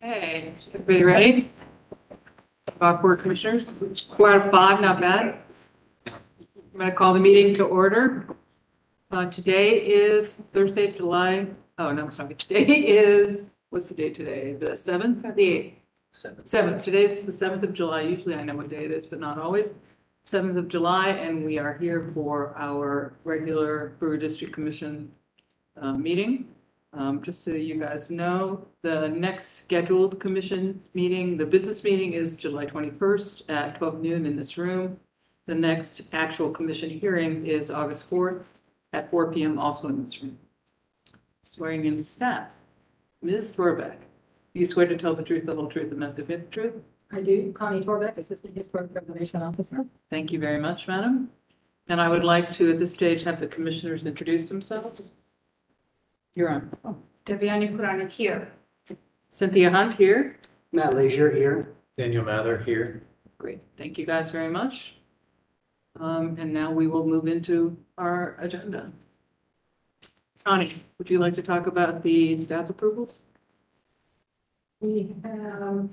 Hey, everybody ready? Rock Board Commissioners, four out of five, not bad. I'm going to call the meeting to order. Uh, Today is Thursday, July, oh, no, I'm sorry, today is, what's the date today? The 7th or the 8th? Seventh, today's the seventh of July. Usually I know what day it is, but not always. Seventh of July, and we are here for our regular Brewery District Commission uh, meeting. Um, just so you guys know, the next scheduled commission meeting, the business meeting is July twenty-first at twelve noon in this room. The next actual commission hearing is August fourth at four P M also in this room. Swearing in staff. Ms. Torbeck, you swear to tell the truth, the whole truth, and nothing but the truth? I do. Connie Torbeck, Assistant Historic Preservation Officer. Thank you very much, madam. And I would like to, at this stage, have the commissioners introduce themselves. You're on. Oh, Devyani here. Cynthia Hunt here. Matt Leisure here. Daniel Mather here. Great, thank you guys very much. Um, and now we will move into our agenda. Connie, would you like to talk about the staff approvals? We have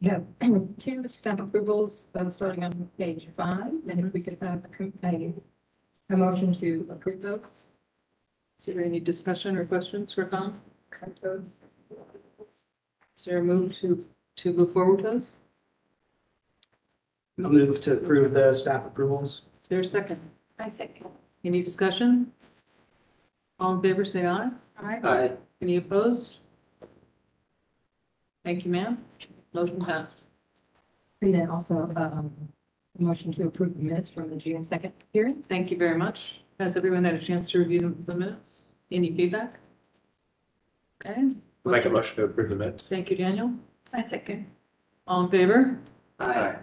we have two staff approvals, uh, starting on page five, and if we could have a com- a, a motion to approve those. Is there any discussion or questions for Con? accept those. Is there a move to, to move forward with those? I'll move to approve the staff approvals. Is there a second? I second. Any discussion? All in favor, say aye. Aye. Any opposed? Thank you, ma'am. Motion passed. And then also, um, a motion to approve the minutes from the June second hearing. Thank you very much. Has everyone had a chance to review the minutes? Any feedback? Okay. Make a motion to approve the minutes. Thank you, Daniel. I second. All in favor? Aye.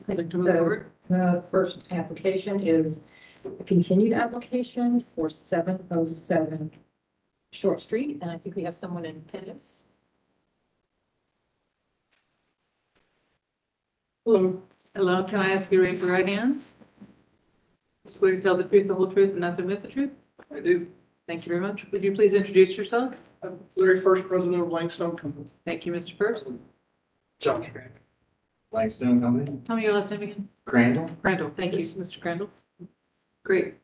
I'd like to move So- forward. The first application is a continued application for seven oh seven Short Street, and I think we have someone in attendance. Hello. Hello, can I ask you to raise your right hands? Swear to tell the truth, the whole truth, and nothing but the truth? I do. Thank you very much. Would you please introduce yourselves? I'm Larry First, president of Langstone Company. Thank you, Mr. First. John Grant. Langstone Company. Tell me your last name again. Crandall. Crandall. Thank you, Mr. Crandall. Great.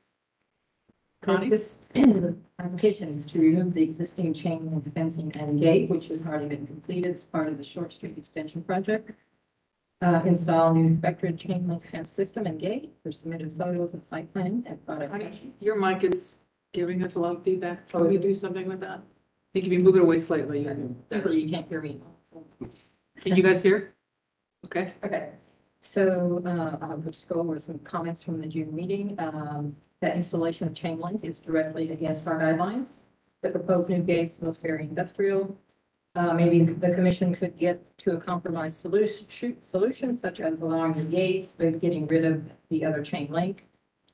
Connie? This application is to remove the existing chain link fencing and gate, which has already been completed as part of the Short Street Extension Project. Uh, install new vectored chain link fence system and gate for submitted photos and site plan and product. Honey, Your mic is giving us a lot of feedback. Oh, Can we do something with that? I think if you move it away slightly, you- Hopefully you can't hear me. can you guys hear? Okay, Okay, so uh, I will just go over some comments from the June meeting. Um, installation of chain link is directly against our guidelines. The proposed new gates look very industrial. Uh, Maybe the commission could get to a compromise solution, solution such as allowing the gates, but getting rid of the other chain link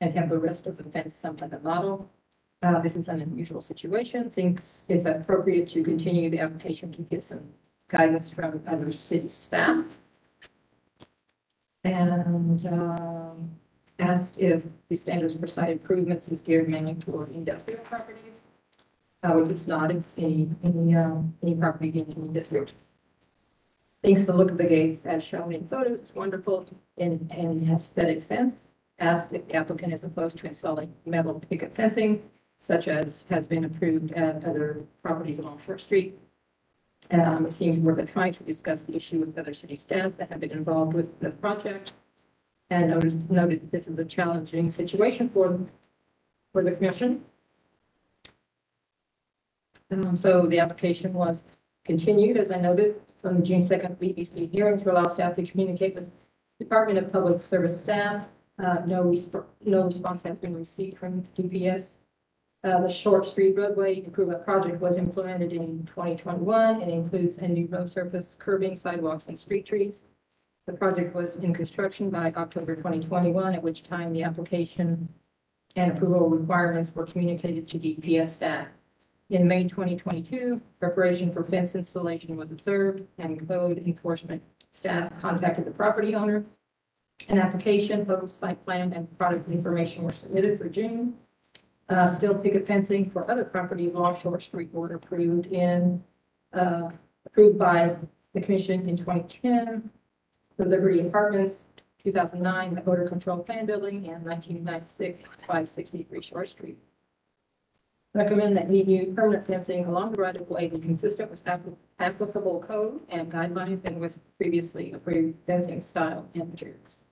and have the rest of the fence something like model. Uh, This is an unusual situation. Thinks it's appropriate to continue the application to get some guidance from other city staff and um, asked if the standards for site improvements is geared mainly toward industrial properties, uh, which is not, it's any, any, um, any property in any district. Thinks the look of the gates as shown in photos is wonderful in, in aesthetic sense. Asked if the applicant is opposed to installing metal picket fencing, such as has been approved at other properties along Short Street. Um, it seems worth a try to discuss the issue with other city staff that have been involved with the project. And noted this is a challenging situation for, for the commission. Um, so the application was continued, as I noted, from the June second BDC hearing to allow staff to communicate with Department of Public Service staff. Uh, no resp- no response has been received from DPS. Uh, the Short Street roadway improvement project was implemented in twenty twenty-one and includes a new road surface, curbing, sidewalks, and street trees. The project was in construction by October twenty twenty-one, at which time the application and approval requirements were communicated to DPS staff. In May 2022, preparation for fence installation was observed and code enforcement staff contacted the property owner. An application, photo site plan, and product information were submitted for June. Uh, Still picket fencing for other properties along Short Street were approved in, uh, approved by the commission in 2010. The Liberty Apartments, 2009, the odor control plan building, and 1996, 563 Short Street. Recommend that new permanent fencing along the right of way be consistent with appli- applicable code and guidelines and with previously approved fencing style and materials.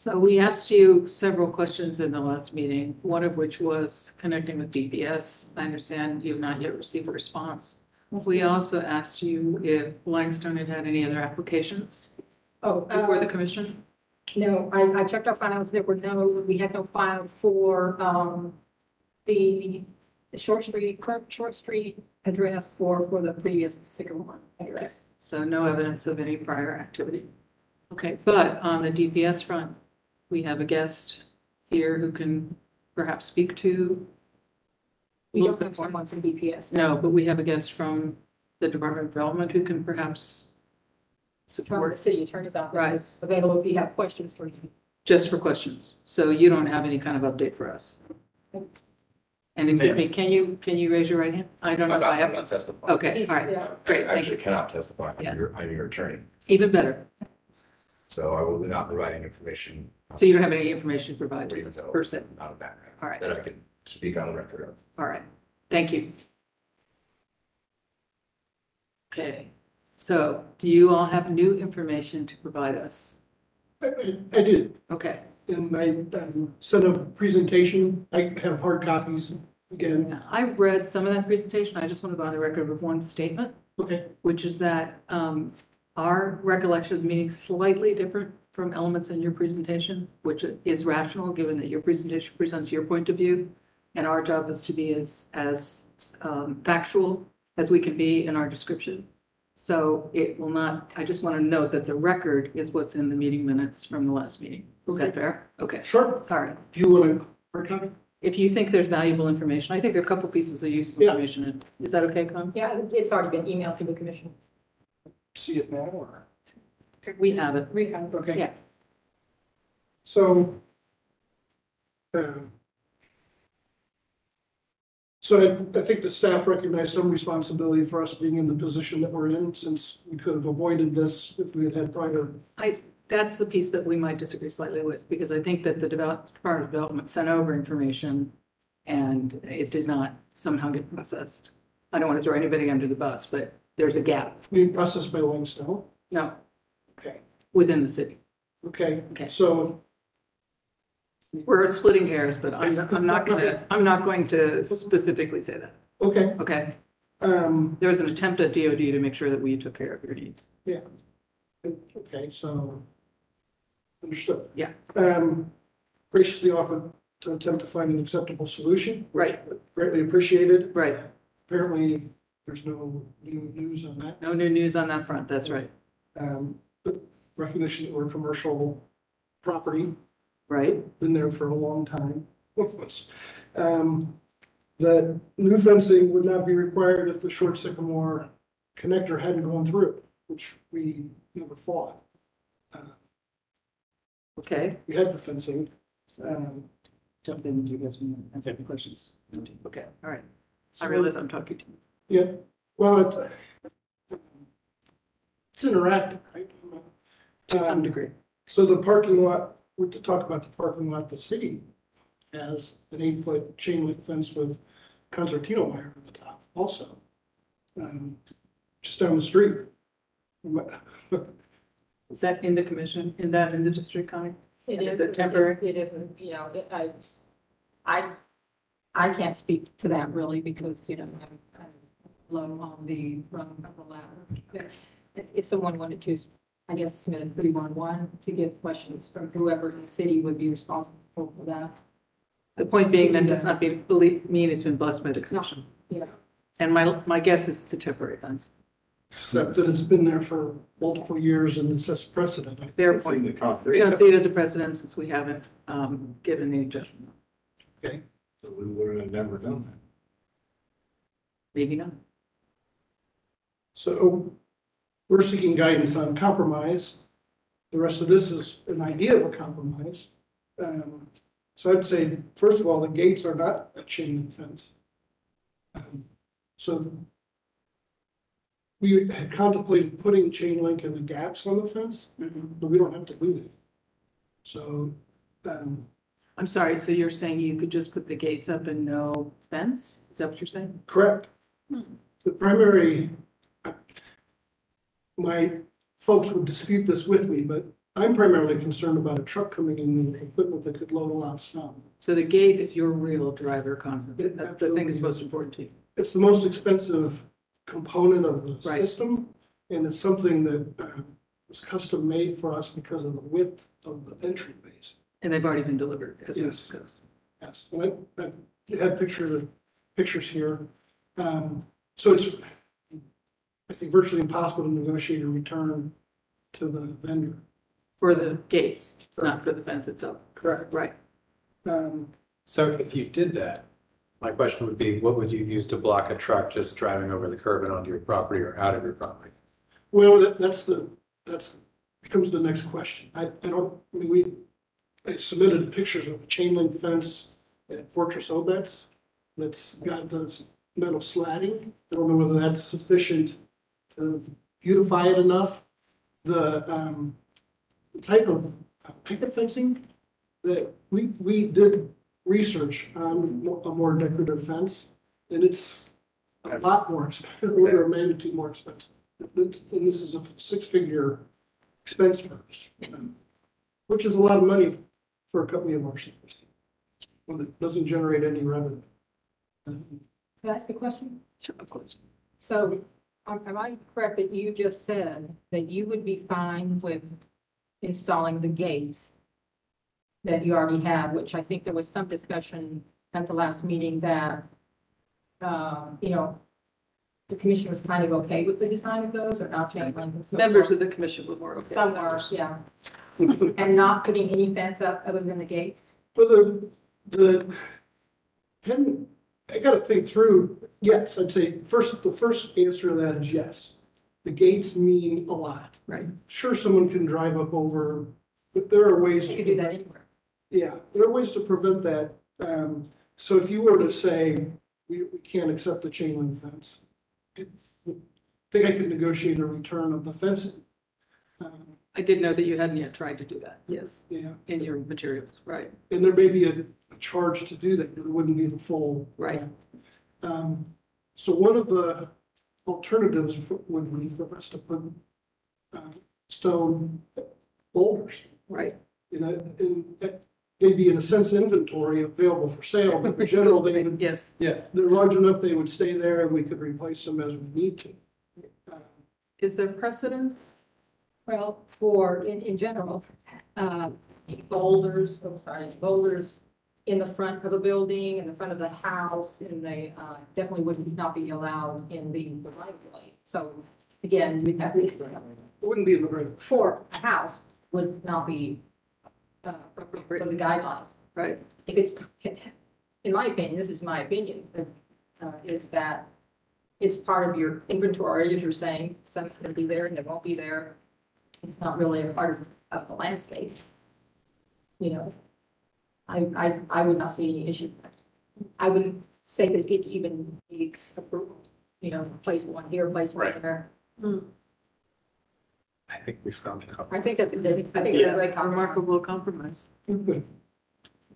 So we asked you several questions in the last meeting, one of which was connecting with DPS. I understand you've not yet received a response. We also asked you if Langstone had had any other applications Oh, before the commission? No, I, I checked our files. There were no, we had no file for, um, the, the Short Street, current Short Street address or for the previous Sycamore address. So no evidence of any prior activity. Okay, but on the DPS front, we have a guest here who can perhaps speak to, We don't have someone from DPS. no, but we have a guest from the Department of Development who can perhaps From the support city attorney's Right. office is available if you have questions for you. just for questions. So you don't have any kind of update for us. And excuse me, can you, can you raise your right hand? I don't know I'm if I not, I'm have, not testifying. okay, all right, Yeah. great, I thank actually you. cannot testify. Yeah. I'm your, I'm your attorney, Even better. so I will not be providing information. So you don't have any information to provide to us per se? Not a background. All right. That I can speak on the record of. All right, thank you. Okay, so do you all have new information to provide us? I, I- I did, Okay, and I um, sent a presentation. I have hard copies again. I read some of that presentation. I just want to go on the record with one statement, Okay, which is that um, our recollection of the meeting is slightly different from elements in your presentation, which is rational, given that your presentation presents your point of view. And our job is to be as, as um, factual as we can be in our description. So it will not, I just want to note that the record is what's in the meeting minutes from the last meeting. Is that Okay. fair? Okay, sure. all right. Do you want a hard copy? If you think there's valuable information, I think there are a couple pieces of useful Yeah. information. in- Is that okay, Con? Yeah, it's already been emailed to the commission. See it now or? We have it. We have. It. Okay. Yeah. So. um, So I, I think the staff recognized some responsibility for us being in the position that we're in, since we could have avoided this if we had had prior. I, that's the piece that we might disagree slightly with, because I think that the develop, Department of Development sent over information and it did not somehow get processed. I don't want to throw anybody under the bus, but there's a gap. Being processed by Langstone. No, Okay, within the city. okay, Okay. so, We're splitting hairs, but I'm, I'm not gonna, I'm not going to specifically say that. okay, Okay? um, There was an attempt at DOD to make sure that we took care of your needs. Yeah. Okay, so. Understood. Yeah. Um, graciously offered to attempt to find an acceptable solution. which Right. Greatly appreciated. Right. Apparently, there's no new news on that. No new news on that front. That's right. Um, recognition that we're a commercial property, Right? been there for a long time. Um, that new fencing would not be required if the short sycamore connector hadn't gone through, which we never fought. Uh, Okay. We had the fencing. Um, Jump in, do you guys want answer any questions? Okay, all right. I realize I'm talking to you. Yeah, well, it, it's interactive, right? To some Um, degree. So the parking lot, we're to talk about the parking lot, the city has an eight-foot chain link fence with concertina wire on the top also. Um, Just down the street. Is that in the commission, in that, in the district, Connie? It Is is, it temporary? It isn't, you know, it- I, I, I can't speak to that really because, you know, I'm kind of low on the rung of the ladder. If, if someone wanted to, I guess, submit a three one one to get questions from whoever in the city would be responsible for that, The point being, that does not be, believe, mean it's been blessed by the commission. you know. And my, my guess is it's a temporary fence. Except that it's been there for multiple years and it sets precedent. Fair It's in point. the We concrete. don't see it as a precedent since we haven't, um, given the judgment. Okay, So we would have never done that. Maybe not. So we're seeking guidance on compromise. The rest of this is an idea of a compromise. Um, So I'd say, first of all, the gates are not a chain link fence. Um, So we had contemplated putting chain link in the gaps on the fence, but we don't have to do that. So, um, I'm sorry, so you're saying you could just put the gates up and no fence? Is that what you're saying? Correct. The primary, my folks would dispute this with me, but I'm primarily concerned about a truck coming in with equipment that could load a lot of snow. So the gate is your real driver concept. It That's the thing that's most important to you. It's the most expensive component of the Right. system, and it's something that uh, was custom made for us because of the width of the entry bays. And they've already been delivered, as we Yes. discussed. Yes, and I, I had pictures of, pictures here. Um, so it's, I think virtually impossible to negotiate a return to the vendor. For the gates, not for the fence itself. Correct. Right. Um, So if you did that, my question would be, what would you use to block a truck just driving over the curb and onto your property or out of your property? well, that, that's the, that's, becomes the next question. I, I don't, I mean, we, I submitted pictures of a chain link fence at Fortress Obetz that's got this metal slatting. I don't know whether that's sufficient to beautify it enough. The, um, type of uh, picket fencing that we, we did research on a more decorative fence, and it's a lot more expensive, order of magnitude more expensive. It's- And this is a six-figure expense for us, um, which is a lot of money for a company of our size, when it doesn't generate any revenue. Um, Can I ask a question? Sure, of course. So am am I correct that you just said that you would be fine with installing the gates that you already have, which I think there was some discussion at the last meeting that, uh, you know, the commission was kind of okay with the design of those or not changing them. so Members of the commission were more okay. Some are, yeah. And not putting any fence up other than the gates? But the, the, hadn't, I gotta think through, yes, I'd say first, the first answer to that is yes. The gates mean a lot. Right. Sure, someone can drive up over, but there are ways. You to could do that anywhere. Yeah, there are ways to prevent that. Um, so if you were to say, we, we can't accept the chain link fence. I think I could negotiate a return of the fencing. Um, I did know that you hadn't yet tried to do that. Yes, Yeah, in your materials, right. and there may be a, a charge to do that, but it wouldn't be the full. Right. Um, so one of the alternatives for- would be for us to put, uh, stone boulders. Right. You know, and that, they'd be in a sense inventory available for sale, but in general, they would Yes, yeah, they're large enough, they would stay there and we could replace them as we need to. Um, is there precedence? Well, for, in, in general, uh, boulders, oh, sorry, boulders in the front of a building, in the front of the house, and they, uh, definitely would not be allowed in the, the right of way. So again, we have, It wouldn't be in the right. for a house would not be, uh, appropriate for the guidelines. Right. If it's, in my opinion, this is my opinion, uh, is that it's part of your inventory, as you're saying, some gonna be there and they won't be there. It's not really a part of, of the landscape. You know, I, I, I would not see any issue. I would say that it even needs approval, you know, place one here, place one Right. there. I think we found a couple. I think that's, a good- I think it's a great compromise. Remarkable compromise. Mm-hmm.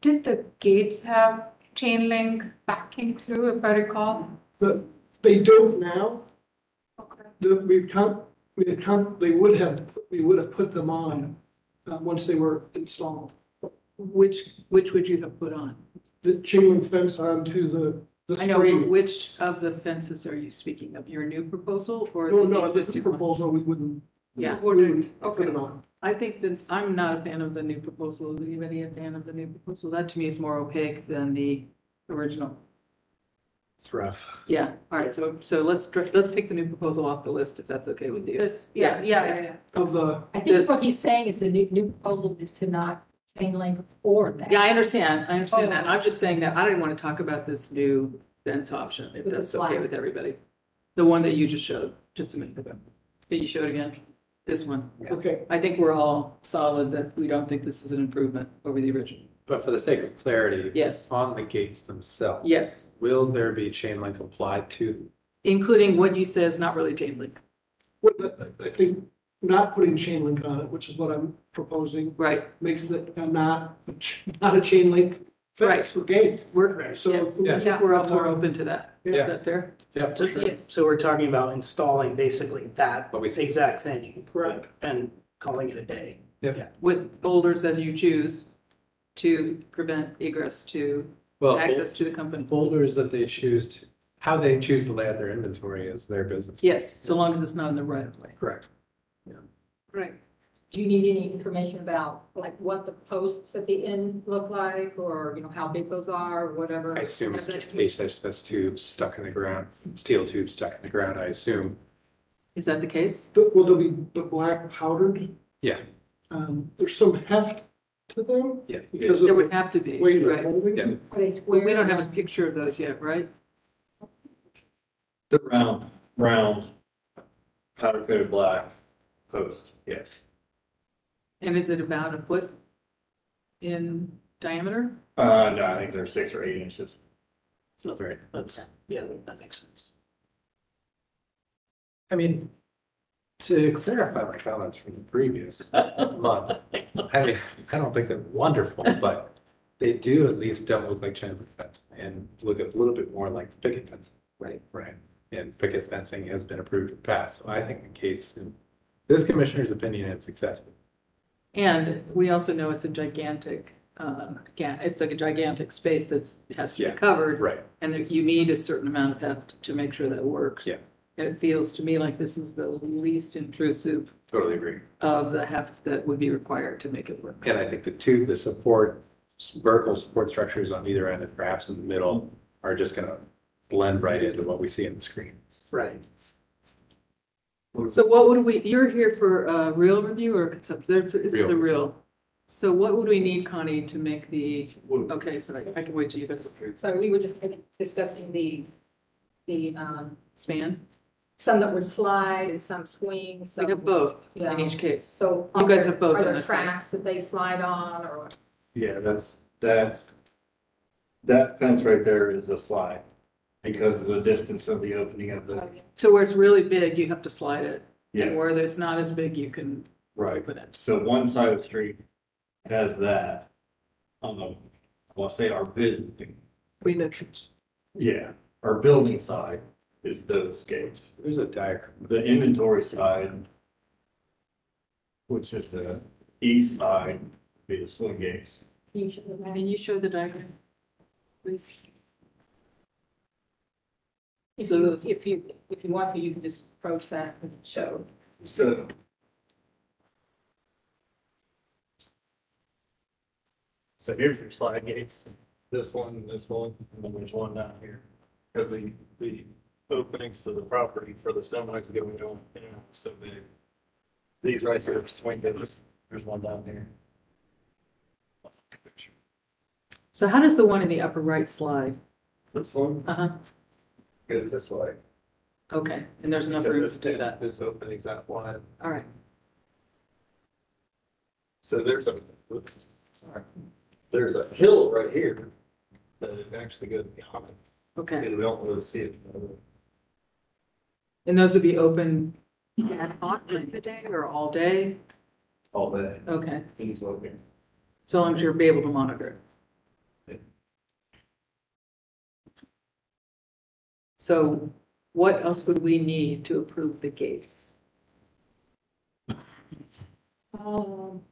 Did the gates have chain link backing through, if I recall? But they don't now, Okay. the, we count, we had count, they would have, we would have put them on, uh, once they were installed. Which, which would you have put on? The chain fence onto the, the I know, but screen. which of the fences are you speaking of? Your new proposal or No, the no, this existing one? proposal, we wouldn't. Yeah. we wouldn't Put it on. I think that, I'm not a fan of the new proposal. Is anybody a fan of the new proposal? That to me is more opaque than the original. It's rough. Yeah, all right, so, so let's, dr- let's take the new proposal off the list if that's okay with you. This, yeah, yeah, yeah, yeah. Of the, I think This- what he's saying is the new, new proposal is to not chain link or that. Yeah, I understand, I understand that. Oh. I'm just saying that I didn't want to talk about this new fence option, if With the that's okay with slides. everybody. The one that you just showed, just a minute ago. Can you show it again? This one. Okay, I think we're all solid that we don't think this is an improvement over the original. But for the sake of clarity. Yes. On the gates themselves. Yes, Will there be chain link applied to them? including what you said is not really chain link. what, I think not putting chain link on it, which is what I'm proposing, Right, makes it a not, a not a chain link fence or gate. we're, So- yes, I Yeah. think we're all more open to that. Is Yeah. that fair? Yeah, for sure. Yes. So we're talking about installing basically that What we see. exact thing Correct. and calling it a day. With boulders that you choose to prevent egress to Well, access to the company. boulders that they choose, to how they choose to lay out their inventory is their business. Yes, so long as it's not in the right of way. Correct. Right. Do you need any information about like what the posts at the end look like or, you know, how big those are, or whatever? I assume it's just HSS tubes stuck in the ground, steel tubes stuck in the ground, I assume. Is that the case? But will they be the black powdered? Yeah. Um, there's some heft to them Yeah. because There would the have to be, weight of right? holding. Yeah. Are they We square? we don't have a picture of those yet, right? The round, round, powder coated black post, yes. And is it about a foot in diameter? Uh, no, I think they're six or eight inches. That's right. That's, yeah, that makes sense. I mean, to clarify my comments from the previous month, I mean, I don't think they're wonderful, but they do at least don't look like chain link fence and look a little bit more like picket fencing. Right. Right. And picket fencing has been approved in the past, so I think the gates, in this commissioner's opinion, it's acceptable. And we also know it's a gigantic, uh, ga- it's like a gigantic space that's, has to Yeah. be covered. Right. And that you need a certain amount of heft to make sure that works. Yeah. And it feels to me like this is the least intrusive Totally agree. of the heft that would be required to make it work. And I think the two, the support, vertical support structures on either end and perhaps in the middle are just gonna blend right into what we see in the screen. Right. So what would we, you're here for a real review or concept, there's, it's Real. the real. So what would we need, Connie, to make the, okay, so I I can wait till you guys approve. So we were just discussing the, the, um, Span, some that would slide and some swing, so. we some. have both in each case. So. You guys have both Are on there the site. tracks that they slide on or? Yeah, that's, that's, that fence right there is a slide because of the distance of the opening of the, So where it's really big, you have to slide it. And yeah, where it's not as big, you can right. open it. So one side of the street has that. Um, I want to say our business, main entrance. yeah, our building side is those gates. There's a diagram. The inventory side, which is the east side, would be the swing gates. You should have Can you show the diagram, please? If So you, those- if you, if you want to, you can just approach that and show. So. So here's your slide gates, this one, this one, and then there's one down here. Cause the, the openings to the property for the semis going on, you know, so the. These right here are swing gates, there's one down here. So how does the one in the upper right slide? This one Uh-huh, goes this way. okay, and there's enough room to do that. This opening's that wide. All right, So there's a, there's a hill right here that it actually goes behind, okay. and we don't really see it. And those would be open ad hoc during the day or all day? All day, Okay, he's looking. so long as you're be able to monitor it. So what else would we need to approve the gates? Um,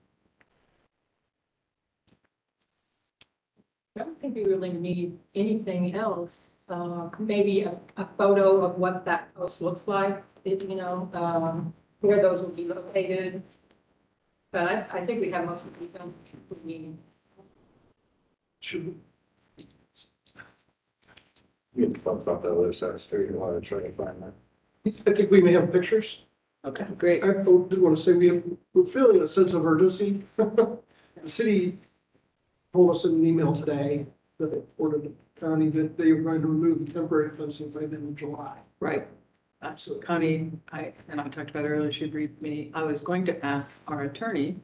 I don't think we really need anything else. Uh, maybe a, a photo of what that post looks like, if, you know, um, where those will be located. But I, I think we have most of the details we need. Should, We can talk about the other side of the street while I try to find that. I think we may have pictures. Okay, great. I do want to say we have, we're feeling a sense of urgency. The city told us in an email today that ordered the county that they were going to remove the temporary fencing by the end of July. Right. Absolutely. Connie, I, and I talked about earlier, she briefed me, I was going to ask our attorney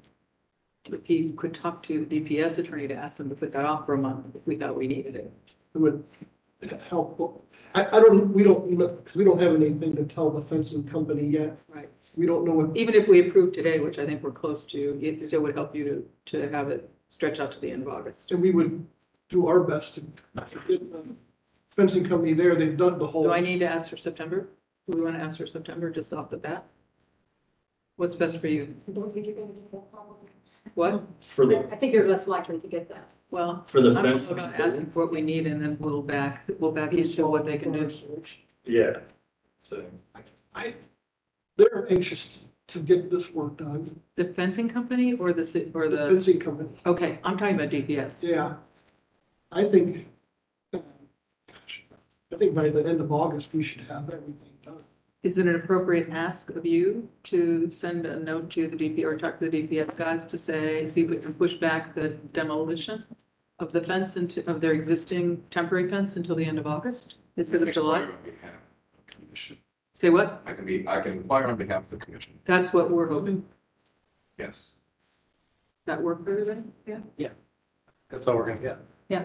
if he could talk to the DPS attorney to ask them to put that off for a month, if we thought we needed it. It would help. I, I don't, we don't, because we don't have anything to tell the fencing company yet. Right. We don't know what, Even if we approve today, which I think we're close to, it still would help you to, to have it stretch out to the end of August. and we would do our best to to get the fencing company there. They've dug the holes. Do I need to ask for September? Do we want to ask for September just off the bat? What's best for you? I don't think you're gonna get that problem. What? For the, I think you're less likely to get that. Well, for the I'm fence. also not asking for what we need and then we'll back, we'll back into what they can do. Yeah. So, I, they're anxious to get this work done, The fencing company or the, ci- or the the, fencing company. okay, I'm talking about DPS. Yeah. I think, uh, I think by the end of August, we should have everything done. Is it an appropriate ask of you to send a note to the DP or talk to the DPS guys to say, see if we can push back the demolition of the fence into, of their existing temporary fence until the end of August? Instead of July? Commission. Say what? I can be, I can inquire on behalf of the commission, That's what we're hoping. yes. That work for everybody? Yeah. Yeah. That's all we're gonna get. Yeah.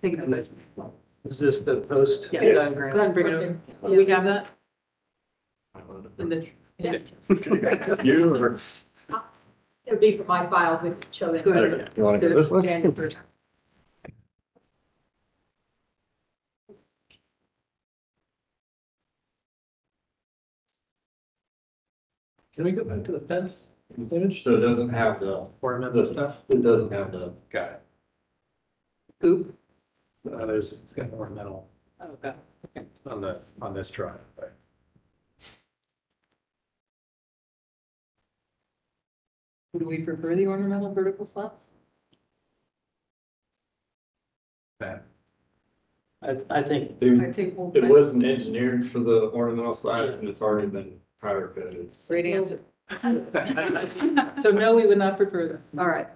Think it's nice. Is this the post? Yeah, go ahead, Bring it over. We have that? In the- Yeah. you or? It would be for my files, we could show them. Good. You want to go this way? January. Can we go back to the fence? So it doesn't have the, Ornamental stuff? it doesn't have the, Got it. Oop. Uh, there's, it's got ornamental Oh, God. on the, on this drawing, but. Do we prefer the ornamental vertical slats? That, I, I think I it think we'll. it wasn't engineered for the ornamental slats and it's already been powder coated. Great answer. So no, we would not prefer them. All right.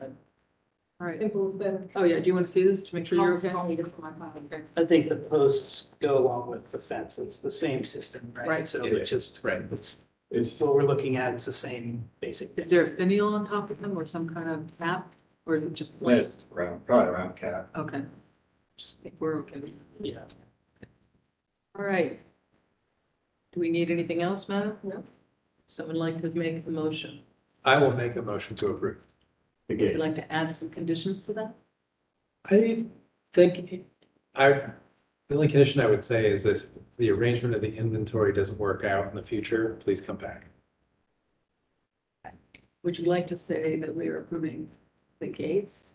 All right. Simple is better. Oh, yeah. Do you want to see this to make sure you're okay? I'll need it for my file. I think the posts go along with the fence. It's the same system, right? Right. So It it's just, right. it's, It's, what we're looking at, it's the same basic. Is thing. there a finial on top of them or some kind of cap? Or is it just? it's round, probably round cap. Okay. Just think we're okay. Yeah. All right. Do we need anything else, madam? No. Someone like to make a motion? I will make a motion to approve. Would you like to add some conditions to that? I think, I, the only condition I would say is that if the arrangement of the inventory doesn't work out in the future, please come back. Would you like to say that we are approving the gates?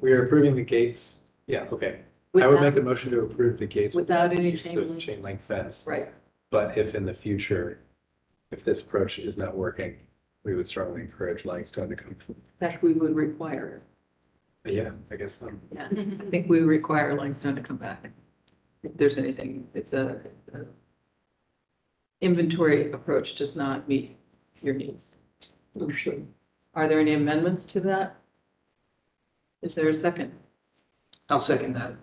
We are approving the gates. Yeah, okay. I would make a Without- motion to approve the gates. Without any use chain of link? Chain link fence. Right. But if in the future, if this approach is not working, we would strongly encourage Langstone to come. That we would require. But yeah, I guess, um, Yeah, I think we require Langstone to come back. If there's anything, if the the inventory approach does not meet your needs. Understood. Are there any amendments to that? Is there a second? I'll second that.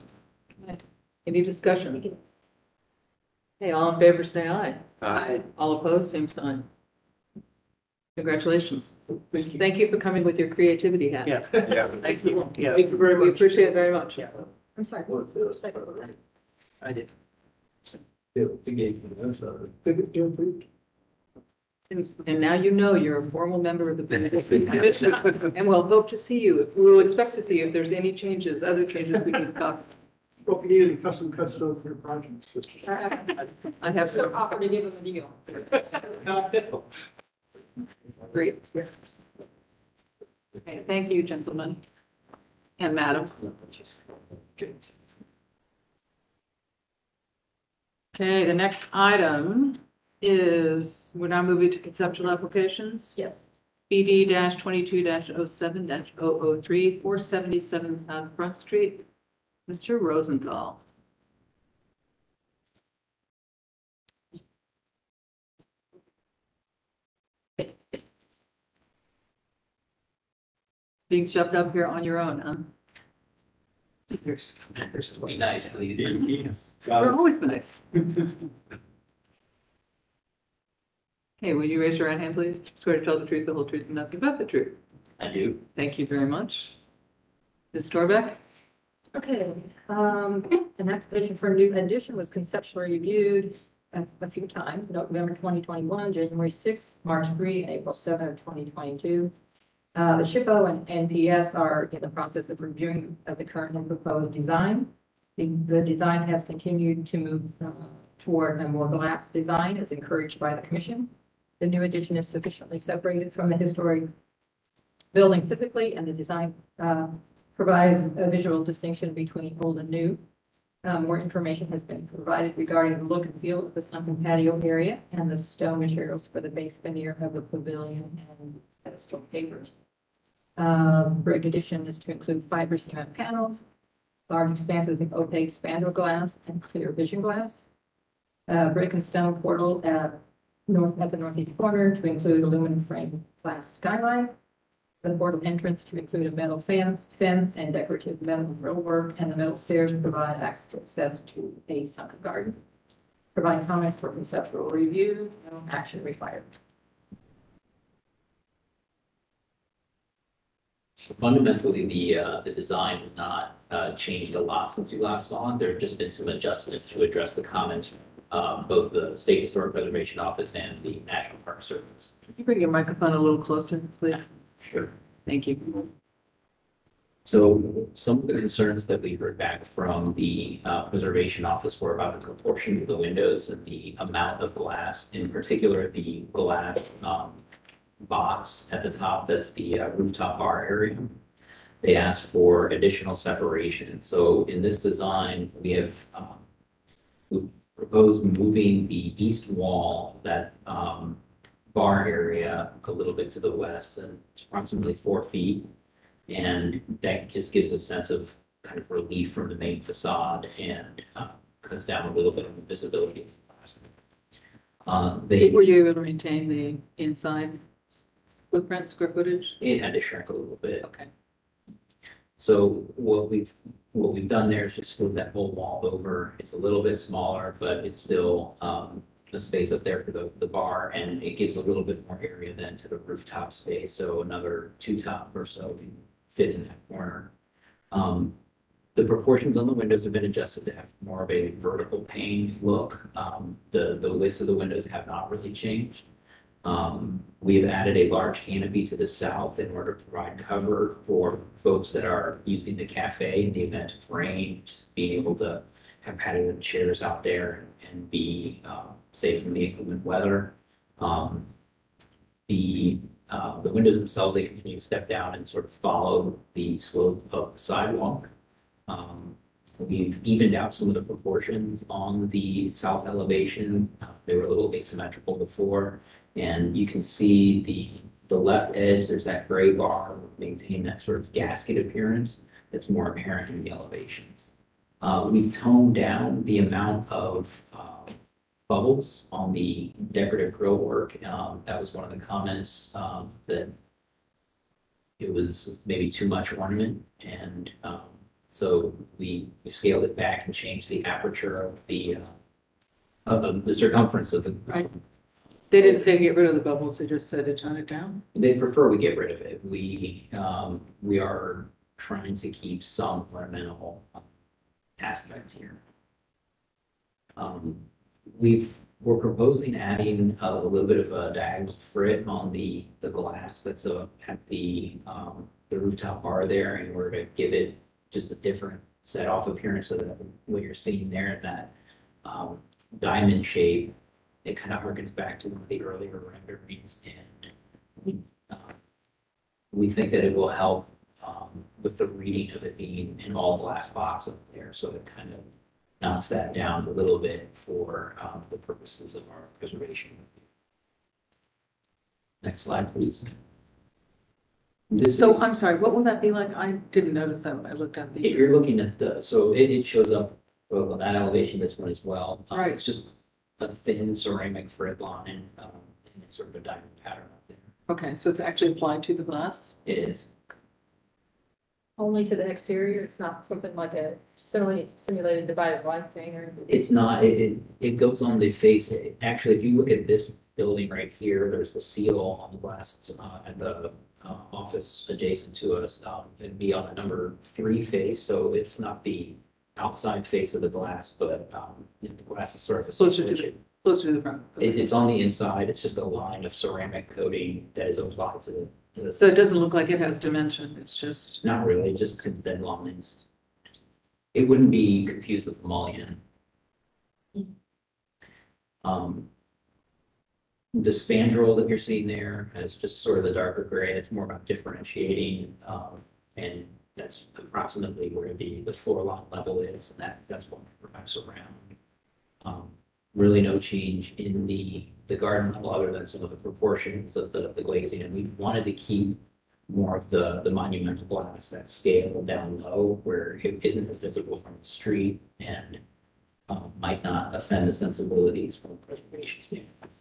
Any discussion? Hey, all in favor, say aye. uh, All opposed, same sign. Congratulations. Thank you. Thank you for coming with your creativity hat. Yeah. yeah, Thank you. Yeah. Thank you very We much. appreciate it very much. Yeah. I'm sorry. who was the second? I did. The gate, those are- They're- they're approved. And and now you know you're a formal member of the Benedictine Commission, and we'll hope to see you. We will expect to see you if there's any changes, other changes we can talk. Well, if you need any custom cut stone for your projects, I have So offer to give them a deal. great. Okay, thank you, gentlemen and madam. Okay, the next item is, we're now moving to conceptual applications. Yes. BD twenty-two 7 3 four seventy-seven South Front Street. Mr. Rosenthal. Being shoved up here on your own, huh? Yours. Be nice, please. We're always nice. Okay, will you raise your right hand, please? Swear to tell the truth, the whole truth, and nothing but the truth. I do. Thank you very much. Ms. Torbeck? Okay, um, an application for a new addition was conceptually reviewed a, a few times, November twenty twenty-one, January sixth, March three, and April seven of twenty twenty-two. Uh, the SHPO and NPS are in the process of reviewing of the current and proposed design. The, the design has continued to move uh, toward a more glass design as encouraged by the commission. The new addition is sufficiently separated from the historic building physically, and the design, uh, provides a visual distinction between old and new. Uh, more information has been provided regarding the look and feel of the sunken patio area and the stone materials for the base veneer of the pavilion and pedestal pavers. Uh, brick addition is to include fiber cement panels, large expanses of opaque spandrel glass and clear vision glass. Uh, brick and stone portal at north, at the northeast corner to include aluminum frame glass skylight the portal entrance to include a metal fence, fence and decorative metal grill work, and the metal stairs provide access to a sunken garden. Provide comment for conceptual review, no action required. So fundamentally, the, uh, the design has not, uh, changed a lot since you last saw it. There have just been some adjustments to address the comments, um, both the State Historic Preservation Office and the National Park Service. Can you bring your microphone a little closer, please? Sure. Thank you. So some of the concerns that we heard back from the uh, Preservation Office were about the proportion of the windows and the amount of glass, in particular, the glass um, box at the top, that's the uh, rooftop bar area. They asked for additional separation. So in this design, we have um, proposed moving the east wall, that um, bar area a little bit to the west, and it's approximately four feet. And that just gives a sense of kind of relief from the main facade and uh, cuts down a little bit of the visibility. Uh, They, Were you able to maintain the inside footprint, square footage? it had to shrink a little bit. Okay. So what we've, what we've done there is just move that whole wall over. It's a little bit smaller, but it's still um, a space up there for the, the bar. And it gives a little bit more area then to the rooftop space. So another two top or so can fit in that corner. Um, The proportions on the windows have been adjusted to have more of a vertical pane look. Um, The, the widths of the windows have not really changed. Um, we've added a large canopy to the south in order to provide cover for folks that are using the cafe in the event of rain, just being able to have patio chairs out there and be, uh, safe from the inclement weather. Um, the, uh, the windows themselves, they continue to step down and sort of follow the slope of the sidewalk. Um, We've evened out some of the proportions on the south elevation. Uh, They were a little asymmetrical before. And you can see the, the left edge, there's that gray bar maintain that sort of gasket appearance that's more apparent in the elevations. Uh, we've toned down the amount of, uh, bubbles on the decorative grill work. Um, that was one of the comments, um, that it was maybe too much ornament and, um, so we, we scaled it back and changed the aperture of the, uh, of- the circumference of the. Right. They didn't say get rid of the bubbles, they just said to tone it down. They prefer we get rid of it. We, um, we are trying to keep some ornamental aspect here. Um, we've, we're proposing adding a little bit of a diagonal frit on the, the glass that's uh, at the, um, the rooftop bar there in order to give it just a different set off appearance so that what you're seeing there, that, um, diamond shape, it kind of harkens back to one of the earlier renderings and we, uh, we think that it will help, um, with the reading of it being an all glass box up there, so it kind of knocks that down a little bit for, um, the purposes of our preservation. Next slide, please. This So is, I'm sorry, what will that be like? I didn't notice that when I looked at if these. you're looking at the, so it, it shows up both on that elevation, this one as well. Um, Right. It's just a thin ceramic frit line, um, and it's sort of a diamond pattern up there. Okay, so it's actually applied to the glass? It is. Only to the exterior, it's not something like a simulated, simulated divided line thing or? It's not, it, it, it goes on the face, actually, if you look at this building right here, there's the seal on the glass, uh, at the, uh, office adjacent to us, um, it'd be on the number three face, so it's not the outside face of the glass, but, um, the glass is sort of. Closer to the- Closer to the front. It, it's on the inside, it's just a line of ceramic coating that is applied to the, to the So it doesn't look like it has dimension, it's just, not really, just some thin lines. It wouldn't be confused with mullion. Um. The spandrel that you're seeing there is just sort of the darker gray, it's more about differentiating, um, and that's approximately where the, the floor lot level is, and that, that's what wraps around. Um, really no change in the, the garden level, other than some of the proportions of the, the glazing, and we wanted to keep more of the, the monumental glass, that scale down low where it isn't as visible from the street and um, might not offend the sensibilities from a preservation standpoint.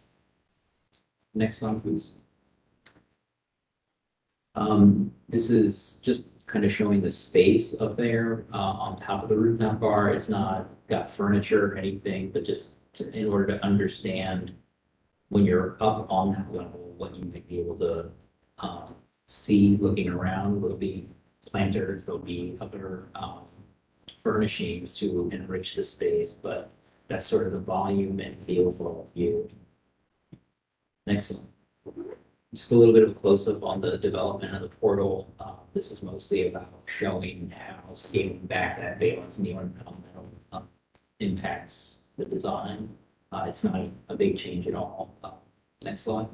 Next slide, please. Um, this is just kind of showing the space up there, uh, on top of the rooftop bar. It's not got furniture or anything, but just to, in order to understand when you're up on that level, what you might be able to, um, see looking around. There'll be planters, there'll be other um, furnishings to enrich the space, but that's sort of the volume and the overall view. Next one. Just a little bit of a close-up on the development of the portal. Uh, This is mostly about showing how scaling back that valence and environmental uh, impacts the design. Uh, It's not a big change at all. Uh, Next slide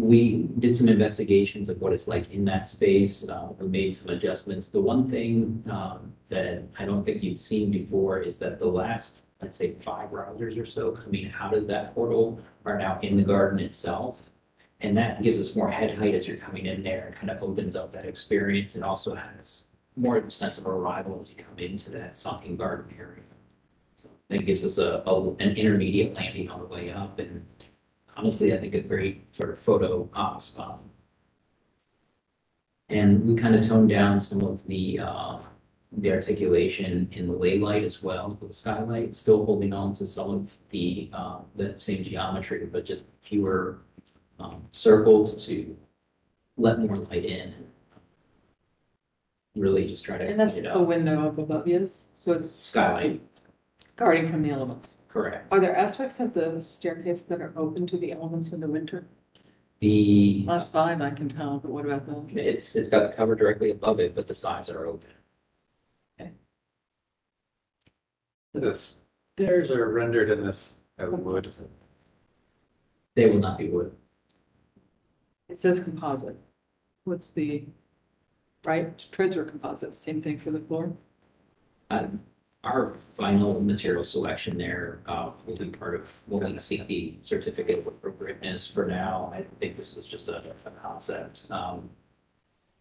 we did some investigations of what it's like in that space. Uh, we made some adjustments. The one thing, um, that I don't think you'd seen before is that the last, I'd say five routers or so coming out of that portal are now in the garden itself. And that gives us more head height as you're coming in there and kind of opens up that experience. It also has more of a sense of arrival as you come into that sunken garden area. So that gives us a, a- an intermediate landing on the way up and honestly, I think a great sort of photo op spot. And we kind of toned down some of the, uh, the articulation in the lay light as well, with the skylight, still holding on to some of the, uh, the same geometry, but just fewer, um, circles to let more light in. Really just try to and clean that's it a up. window up above you, so it's Skylight, guarding from the elements. correct. Are there aspects of the staircase that are open to the elements in the winter? The, Last five I can tell, but what about the? it's, it's got the cover directly above it, but the sides are open. Okay. The stairs are rendered in this wood. They will not be wood. It says composite. What's the, right, treads are composite, same thing for the floor? Uh, our final material selection there, uh, will be part of when we seek the certificate of appropriateness for now. I think this was just a, a concept. Um,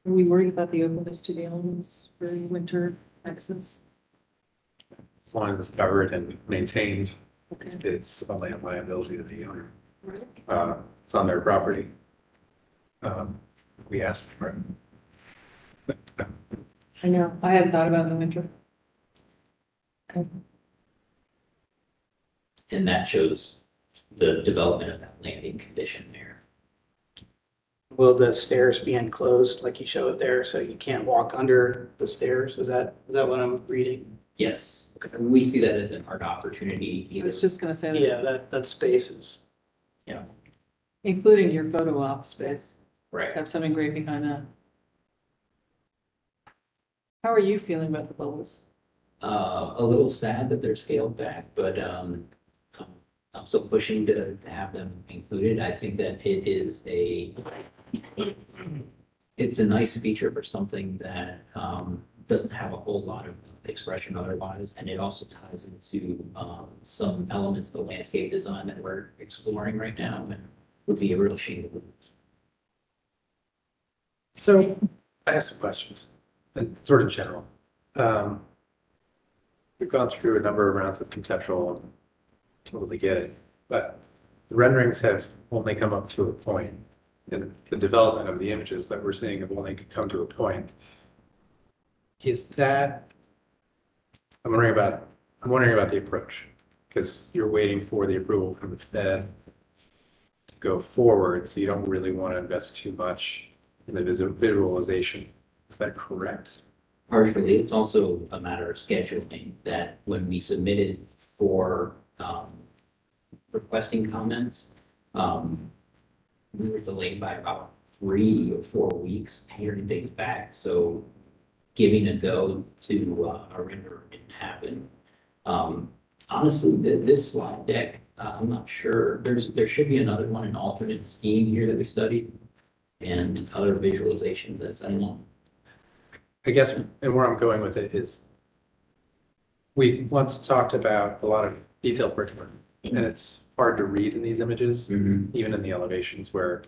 Are we worried about the openness to the elements for winter access? As long as it's covered and maintained, Okay. it's only a liability to the owner. Uh, it's on their property. Um, we asked for it. I know, I hadn't thought about the winter. Okay. and that shows the development of that landing condition there. Will the stairs be enclosed like you show it there, so you can't walk under the stairs? Is that, is that what I'm reading? Yes, we see that as an art opportunity I either. was just gonna say that. Yeah, that, that space is, Yeah. Including your photo op space, Right. have something great behind that. How are you feeling about the bubbles? Uh, a little sad that they're scaled back, but, um, I'm still pushing to, to have them included. I think that it is a, it's a nice feature for something that, um, doesn't have a whole lot of expression otherwise, and it also ties into, um, some elements of the landscape design that we're exploring right now, and would be a real shame. So I have some questions, and sort of general. Um, We've gone through a number of rounds of conceptual, and totally get it, but the renderings have only come up to a point. And the development of the images that we're seeing have only come to a point. is that, I'm wondering about, I'm wondering about the approach. Because you're waiting for the approval from the Fed to go forward, so you don't really want to invest too much in the visual- visualization. Is that correct? Partially, it's also a matter of scheduling that when we submitted for um, requesting comments, um, we were delayed by about three or four weeks hearing things back. So giving a go to uh, a render didn't happen. Um, Honestly, th- this slide deck, uh, I'm not sure, there's, there should be another one, an alternate scheme here that we studied and other visualizations as I know, I guess, and where I'm going with it is we once talked about a lot of detailed brickwork, and it's hard to read in these images, mm-hmm. even in the elevations where,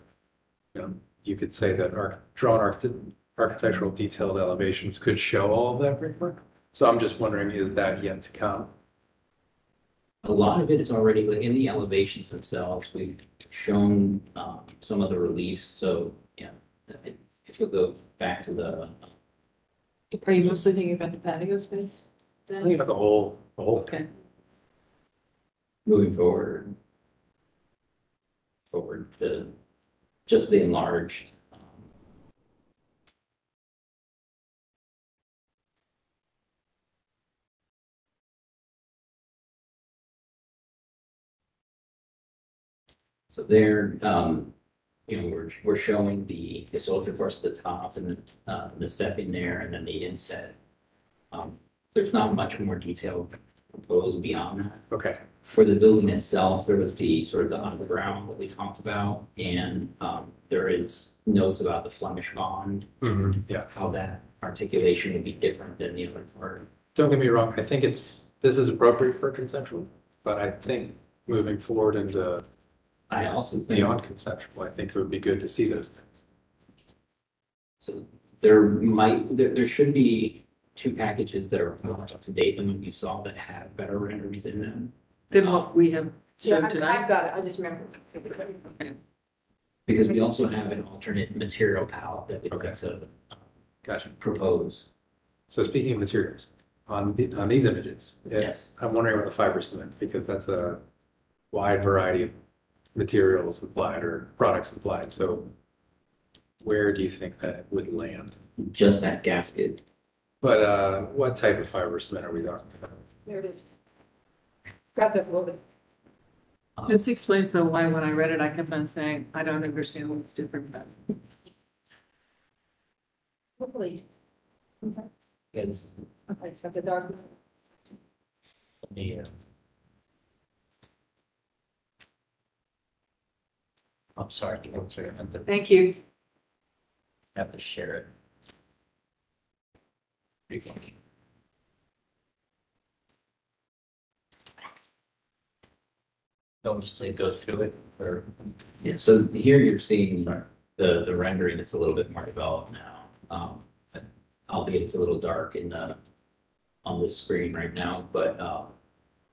you know, you could say that our drawn architect, architectural detailed elevations could show all of that brickwork. So I'm just wondering, is that yet to come? A lot of it is already like in the elevations themselves. We've shown um, some of the reliefs. So, yeah, if- if you go back to the, Are you mostly thinking about the patio space? I think about the whole, the whole thing. Okay. moving forward, forward to just the enlarged. So there, um, you know, we're, we're showing the, the soldier course at the top and the, uh, the step in there and then the inset. Um, there's not much more detail proposed beyond that. Okay, For the building itself, there was the sort of the underground that we talked about, and um, there is notes about the Flemish bond, yeah. how that articulation would be different than the other part. Don't get me wrong, I think it's, this is appropriate for conceptual, but I think moving forward into I also think, beyond conceptual, I think it would be good to see those things. so there might, there, there should be two packages that are more up to date than what you saw that have better renderings in them. Then what we have Yeah, shown I- tonight? I've got it, I just remember. Because we also have an alternate material palette that we'd like to uh, Gotcha. propose. So speaking of materials, on, the- on these images, Yes. I'm wondering about the fiber cement, because that's a wide variety of materials applied or products applied, so where do you think that would land? Just that gasket. But, uh, what type of fiber cement are we talking about? There it is. Got that loaded. This explains though why when I read it, I kept on saying, I don't understand what's different about it. Hopefully. Yeah, this is Okay, it's got the dark. the, uh, I'm sorry, give me one second, I have to- Thank you. have to share it. Pretty funny. Don't just say go through it, or? Yeah, so here you're seeing the, the rendering, it's a little bit more developed now. Um, albeit it's a little dark in the, on the screen right now, but, um,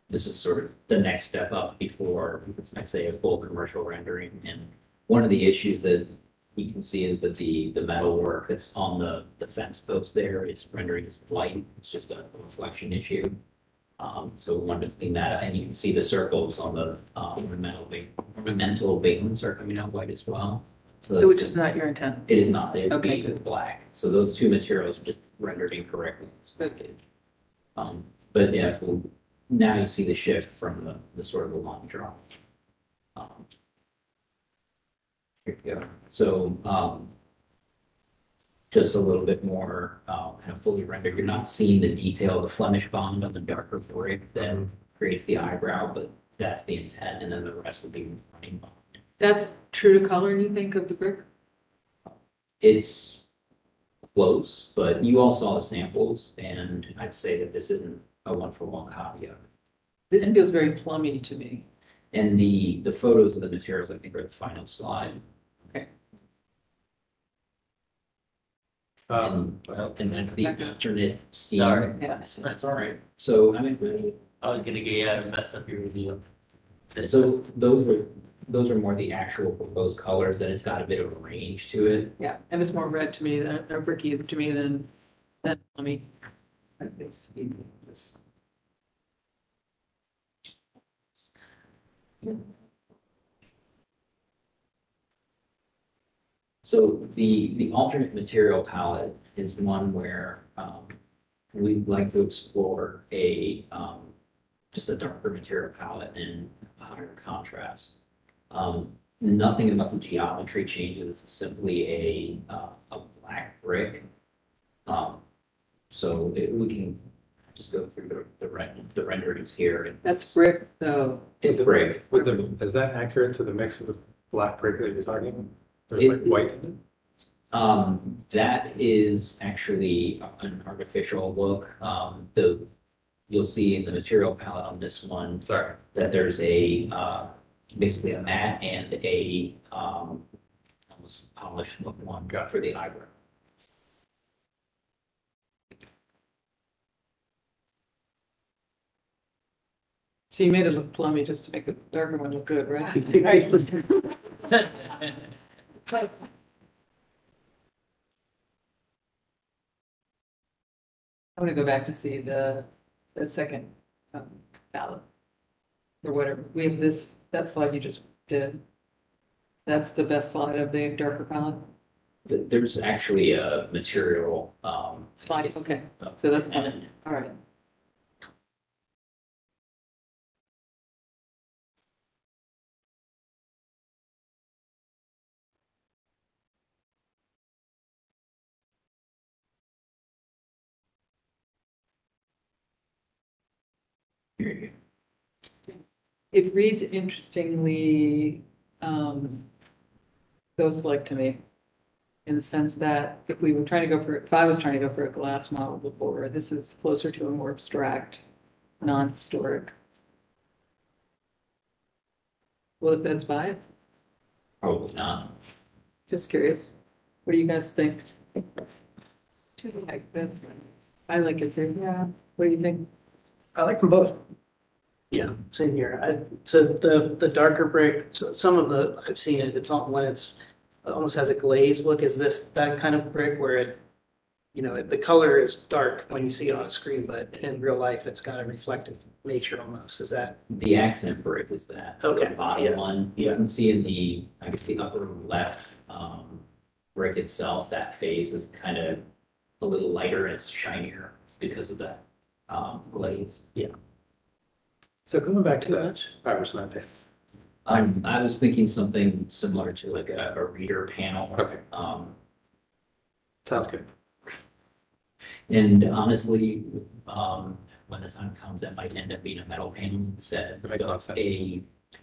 this is sort of the next step up before, I'd say, a full commercial rendering. And one of the issues that you can see is that the, the metal work that's on the, the fence post there is rendering as white. It's just a reflection issue. Um, so we wanted to clean that, up. and you can see the circles on the, um, ornamental, ba- ornamental balloons are coming out white as well. So that's Which is not your intent. it is not, it would Okay, be black, so those two materials are just rendered incorrectly. It's wicked. Um, but yeah, well, now you see the shift from the, the sort of the long draw. Um, Here we go, so, um, just a little bit more, uh, kind of fully rendered, you're not seeing the detail, of the Flemish bond on the darker brick that creates the eyebrow, but that's the intent, and then the rest will be running bond. That's true to color, you think, of the brick? It's close, but you all saw the samples, and I'd say that this isn't a one-for-one copy of it. This feels very plummy to me. And the, the photos of the materials, I think, are the final slide. Okay. Um, And, and then the alternate scheme. Sorry. Yeah. That's all right. So, I mean, I was gonna get, yeah, messed up your review. so those were, those are more the actual proposed colors, that it's got a bit of a range to it. Yeah, and it's more red to me than, or bricky to me than than Let me, So the, the alternate material palette is one where, um, we'd like to explore a, um, just a darker material palette and higher contrast. Um, nothing about the geometry changes, it's simply a, uh, a black brick. Um, so it, we can just go through the, the ren- the renderings here. that's brick though. It's brick. With the, is that accurate to the mix of the black brick that you're talking? There's It- like white in Um, that is actually an artificial look. Um, the, you'll see in the material palette on this one it? Sorry. that there's a, uh, basically a matte and a, um, almost polished look one Got it. for the eyebrow. So you made it look plummy just to make the darker one look good, right? I want to go back to see the, the second um, ballot. Or whatever, we have this, that slide you just did. That's the best slide of the darker palette. Th- There's actually a material, um. Slide, okay, so that's fine, all right. It reads interestingly, um, ghost-like to me. In the sense that if we were trying to go for, if I was trying to go for a glass model before, this is closer to a more abstract, non-historic. Will the feds buy it? Probably not. Just curious. What do you guys think? To like this one. I like it too. Yeah. What do you think? I like them both. Yeah, same here. I, so the, the darker brick, so some of the, I've seen it, it's on, when it's, it almost has a glazed look, is this that kind of brick where it, you know, the color is dark when you see it on a screen, but in real life, it's got a reflective nature almost. Is that, The accent brick is that. the Okay, Bottom yeah, one, you can see in the, I guess the upper left, um, brick itself, that face is kind of a little lighter and it's shinier because of that, um, glaze. So going back to Too that much? fiber cement pan. Um, I was thinking something similar to like a, a reader panel. Okay, Um, sounds good. and honestly, um, when the time comes, that might end up being a metal panel instead That makes a lot of of sense. a, a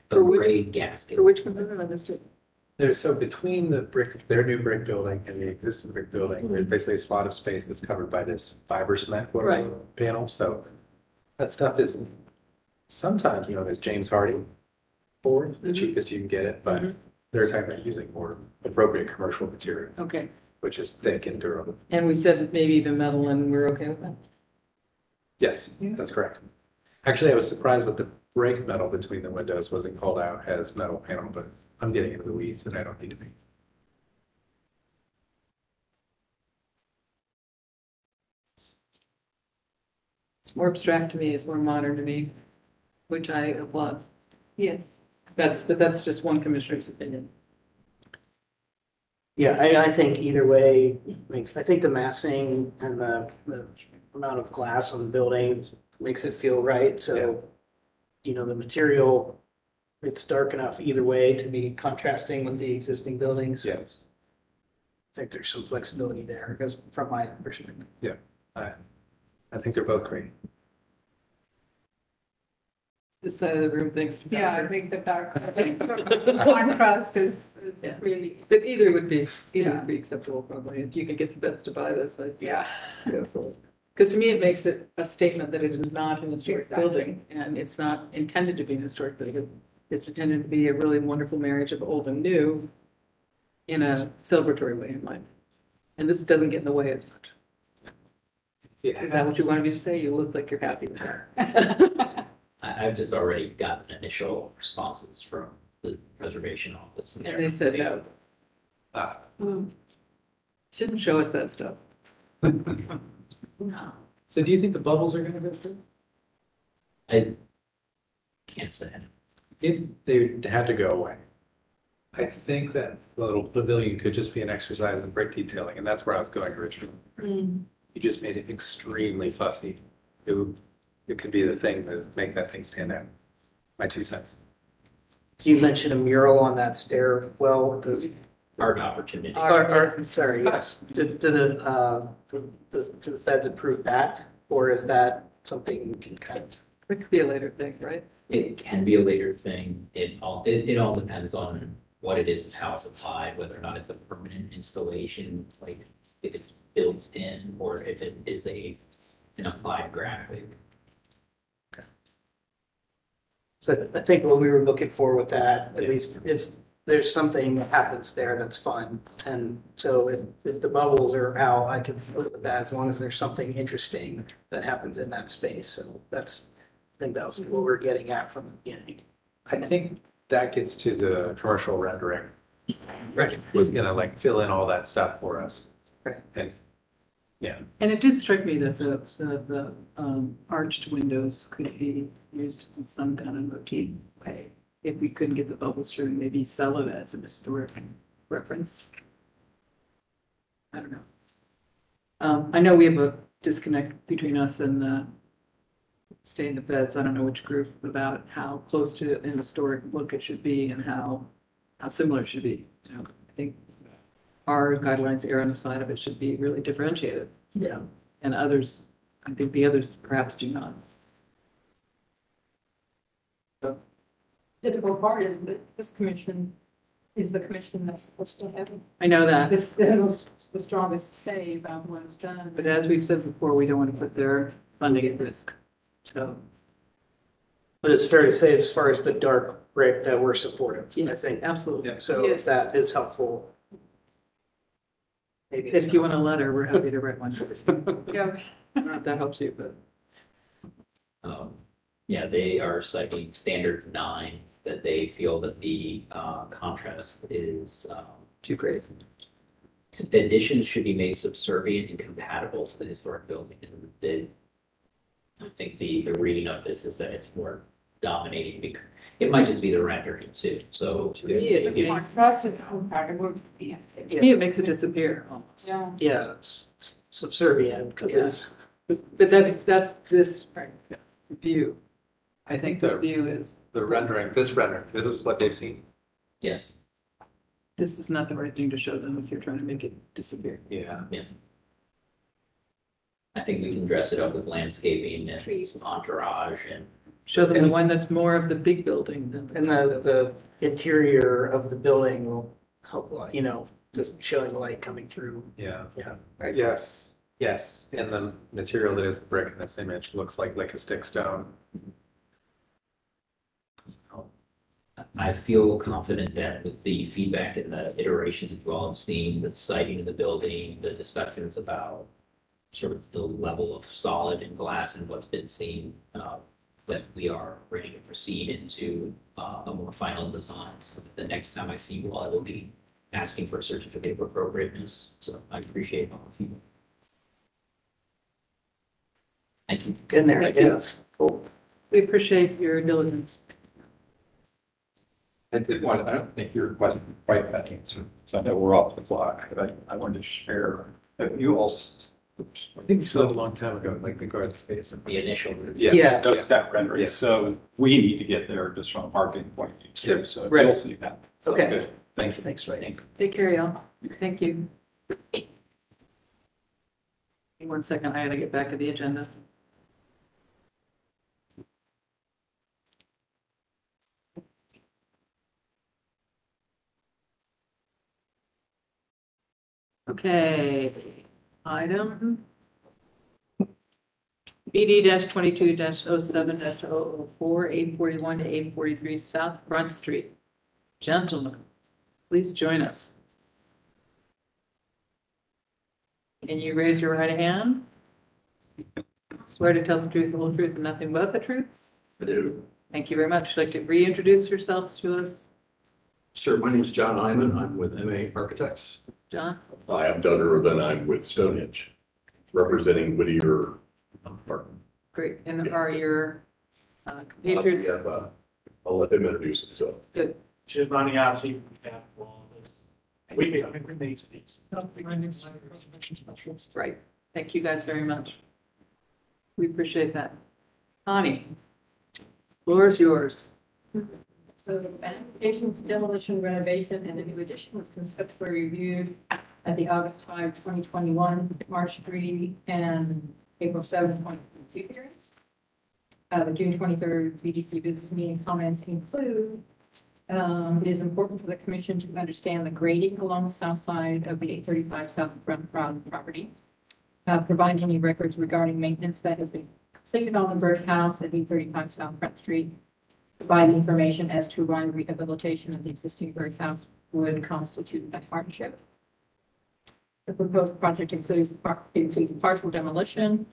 For which- gray gasket. For which component of this? There's, so between the brick, their new brick building and the existing brick building, there's basically a slot of space that's covered by this fiber cement Mm-hmm. Right. whatever panel, so that stuff is, sometimes, you know, there's James Hardie board, the Mhm. cheapest you can get it, but Mhm. they're talking about using more appropriate commercial material, Okay. which is thick and durable. And we said maybe the metal and we're okay with that? Yes, that's correct. Actually, I was surprised with the break metal between the windows wasn't called out as metal panel, but I'm getting into the weeds and I don't need to be. It's more abstract to me, it's more modern to me, which I applaud. Yes. That's, but that's just one commissioner's opinion. yeah, I, I think either way makes, I think the massing and the, the amount of glass on the building makes it feel right, so, you know, the material, it's dark enough either way to be contrasting with the existing buildings. Yes. I think there's some flexibility there, because from my perspective. yeah I think they're both great. This side of the room thinks. Yeah, I think the dark, the contrast is, is Yeah. really, But either would be, either Yeah. would be acceptable probably, if you can get the best to buy this, I see. yeah. Because to me, it makes it a statement that it is not an historic Exactly. building, and it's not intended to be an historic building. It's intended to be a really wonderful marriage of old and new in a celebratory way in mind. And this doesn't get in the way as much. Is that what you wanted me to say? You look like you're happy with that. I, I've just already gotten initial responses from the preservation office. And they said no. Ah, Shouldn't show us that stuff. No. So do you think the bubbles are gonna go through? I can't say. If they had to go away, I think that little pavilion could just be an exercise in brick detailing, and that's where I was going originally. You just made it extremely fussy. It would, it could be the thing to make that thing stand out. My two cents. So you mentioned a mural on that stairwell, does, Art opportunity. or, or, sorry, yes, did, did the, uh, does, do the feds approve that? Or is that something you can kind of, It could be a later thing, right? It can be a later thing. It all, it, it all depends on what it is and how it's applied, whether or not it's a permanent installation, like if it's built in or if it is a, an applied graphic. So I think what we were looking for with that, at least, is there's something that happens there that's fun. And so if, if the bubbles are how I can live with that, as long as there's something interesting that happens in that space. So that's, I think that was what we're getting at from the beginning. I think that gets to the commercial rendering. Right. Was gonna like fill in all that stuff for us. Right. And, yeah, And it did strike me that the, the, the um, arched windows could be used in some kind of motif way. If we couldn't get the bubbles through, maybe sell it as a historic reference. I don't know. Um, I know we have a disconnect between us and the state and the feds. I don't know which group about how close to an historic look it should be and how, how similar it should be. You know, I think our guidelines err on the side of it should be really differentiated. Yeah. And others, I think the others perhaps do not. The difficult part is that this commission is the commission that's supposed to have I know that, this, the the strongest say about what was done. but as we've said before, we don't want to put their funding at risk. So, But it's fair to say as far as the dark brick that we're supportive, I yes, think. absolutely. So if Yes. that is helpful. Maybe it's If you want a letter, we're happy to write one. Yeah. I don't know if that helps you, but Um, yeah, they are citing standard nine, that they feel that the, uh, contrast is, um, too great. additions should be made subservient and compatible to the historic building. And the, I think the, the reading of this is that it's more dominating, because it might just be the rendering too, so. To me, it if- For us, it's compatible. Yeah. To me, it makes it disappear almost. Yeah. Yeah, it's subservient because it's, But, but that's, that's this view. I I think think this the, view is, the rendering, this rendering, this is what they've seen. Yes, this is not the right thing to show them if you're trying to make it disappear. Yeah. I think we can dress it up with landscaping and some entourage and Show them the one that's more of the big building than. and the, the interior of the building will help, you know, just showing the light coming through. Yeah. Yeah. Right. Yes, yes, and the material that is the brick in this image looks like, like a stick stone. So, I feel confident that with the feedback and the iterations that you all have seen, the siting of the building, the discussions about sort of the level of solid and glass and what's been seen, uh, that we are ready to proceed into, uh, a more final design. So that the next time I see you all, I will be asking for a certificate of appropriateness. So I appreciate all of you. Thank you. Good there, Thank you. yeah, cool. We appreciate your diligence. I did want, I don't think your question quite got answered, so I know we're off the clock, but I, I wanted to share, that you all, s- I think we saw it a long time ago, like the garden space. And the initial. Yeah. those got Yeah. rendered, so we need to get there just from a marketing point of view too, so Right. you'll see that. So, Okay. good. Thank you. Thanks, Ray. Take care, y'all. Thank you. One second, I gotta get back to the agenda. Okay, item BD twenty-two 7 4 eight forty-one to eight forty-three South Front Street. Gentlemen, please join us. Can you raise your right hand? Swear to tell the truth, the whole truth, and nothing but the truth? I do. Thank you very much. Would you Like to reintroduce yourselves to us, Sir, my name is John Hyman. I'm with MA Architects. John? I am Doug Urban. I'm with Stonehenge. representing Whittier. Park. Great, and are your uh, Uh, compatriots we have, uh, I'll let them introduce himself. Giovanni Apsi, we, we need made these. Right, thank you guys very much. We appreciate that. Connie, floor is yours. So the application for demolition renovation and a new addition was conceptually reviewed at the August 5, 2021, March 3, and April 7, 2022 hearings. Uh, the June twenty-third BDC business meeting comments include, um, it is important for the commission to understand the grading along the south side of the eight thirty-five South Front property. Uh, provide any records regarding maintenance that has been completed on the birdhouse at eight thirty-five South Front Street. Provide information as to why rehabilitation of the existing brick house would constitute a hardship. The proposed project includes, par- includes partial demolition,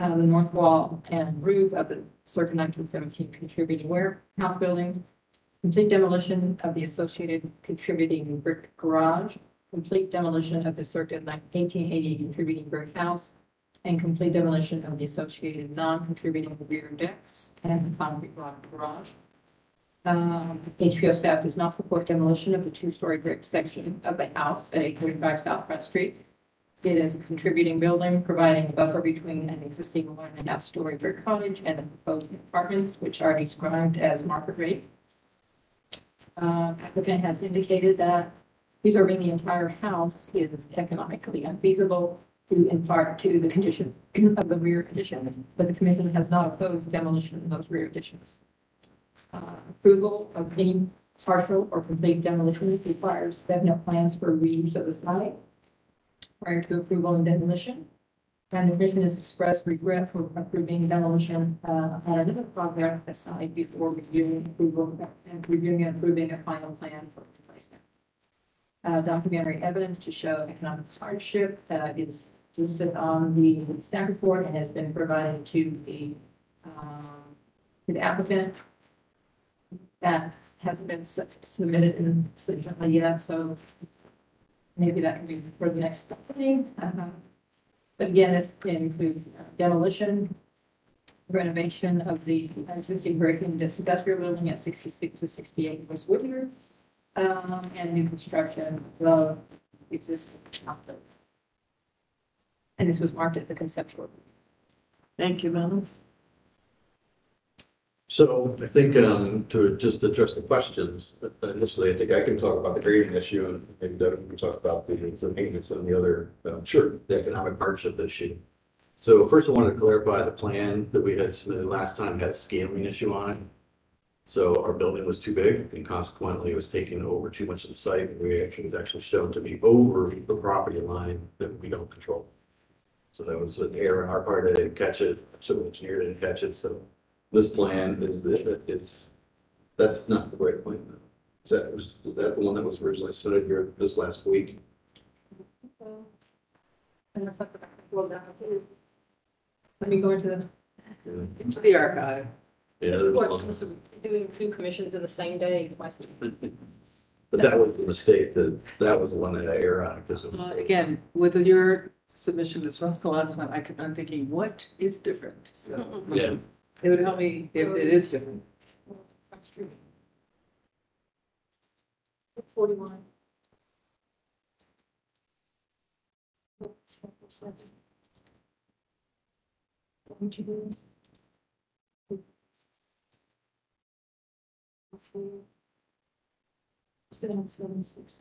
uh, the north wall and roof of the circa nineteen seventeen contributing warehouse building, complete demolition of the associated contributing brick garage, complete demolition of the circa eighteen eighty contributing brick house, and complete demolition of the associated non-contributing rear decks and the concrete block garage. Um, HPO staff does not support demolition of the two-story brick section of the house at eight thirty-five South Front Street. It is a contributing building, providing a buffer between an existing one and a half story brick cottage and the proposed apartments, which are described as market rate. Uh, applicant has indicated that preserving the entire house is economically unfeasible due in part to the condition of the rear additions, but the commission has not opposed demolition of those rear additions. Uh, Approval of any partial or complete demolition requires definite plans for reuse of the site prior to approval and demolition. And the commission has expressed regret for approving demolition uh, on another project aside before reviewing approval and reviewing and approving a final plan for replacement. Uh, documentary evidence to show economic hardship uh, is listed on the staff report and has been provided to the um, to the applicant. That hasn't been su- submitted in sufficiently yet, so maybe that can be for the next meeting. Uh-huh. But again, this includes demolition, renovation of the existing and industrial building at sixty-six to sixty-eight West Whittier. Um, and new construction of existing hospital. And this was marked as a conceptual. Thank you, Melvin. So I think, um, to just address the questions, uh, initially, I think I can talk about the grading issue and maybe Doug can talk about the, the maintenance and the other, um, sure, the economic hardship issue. So first I wanted to clarify the plan that we had submitted last time had a scaling issue on it. So our building was too big and consequently it was taking over too much of the site. We actually, it was actually shown to be over the property line that we don't control. So that was an error on our part. I didn't catch it, civil engineer didn't catch it, so this plan is that it's, that's not the right plan. Is that, was, is that the one that was originally submitted here this last week? And that's like, well, that, let me go into the Into the archive. Yeah, This is there's what, one. this is doing two commissions in the same day, twice. But that was the mistake, that, that was the one that I erred on, because it Uh, was, Again, with your submission, this was the last one, I kept on thinking, what is different? So yeah. it would help me if it is different. Forty-one. Won't you do this? Seven, seven, six.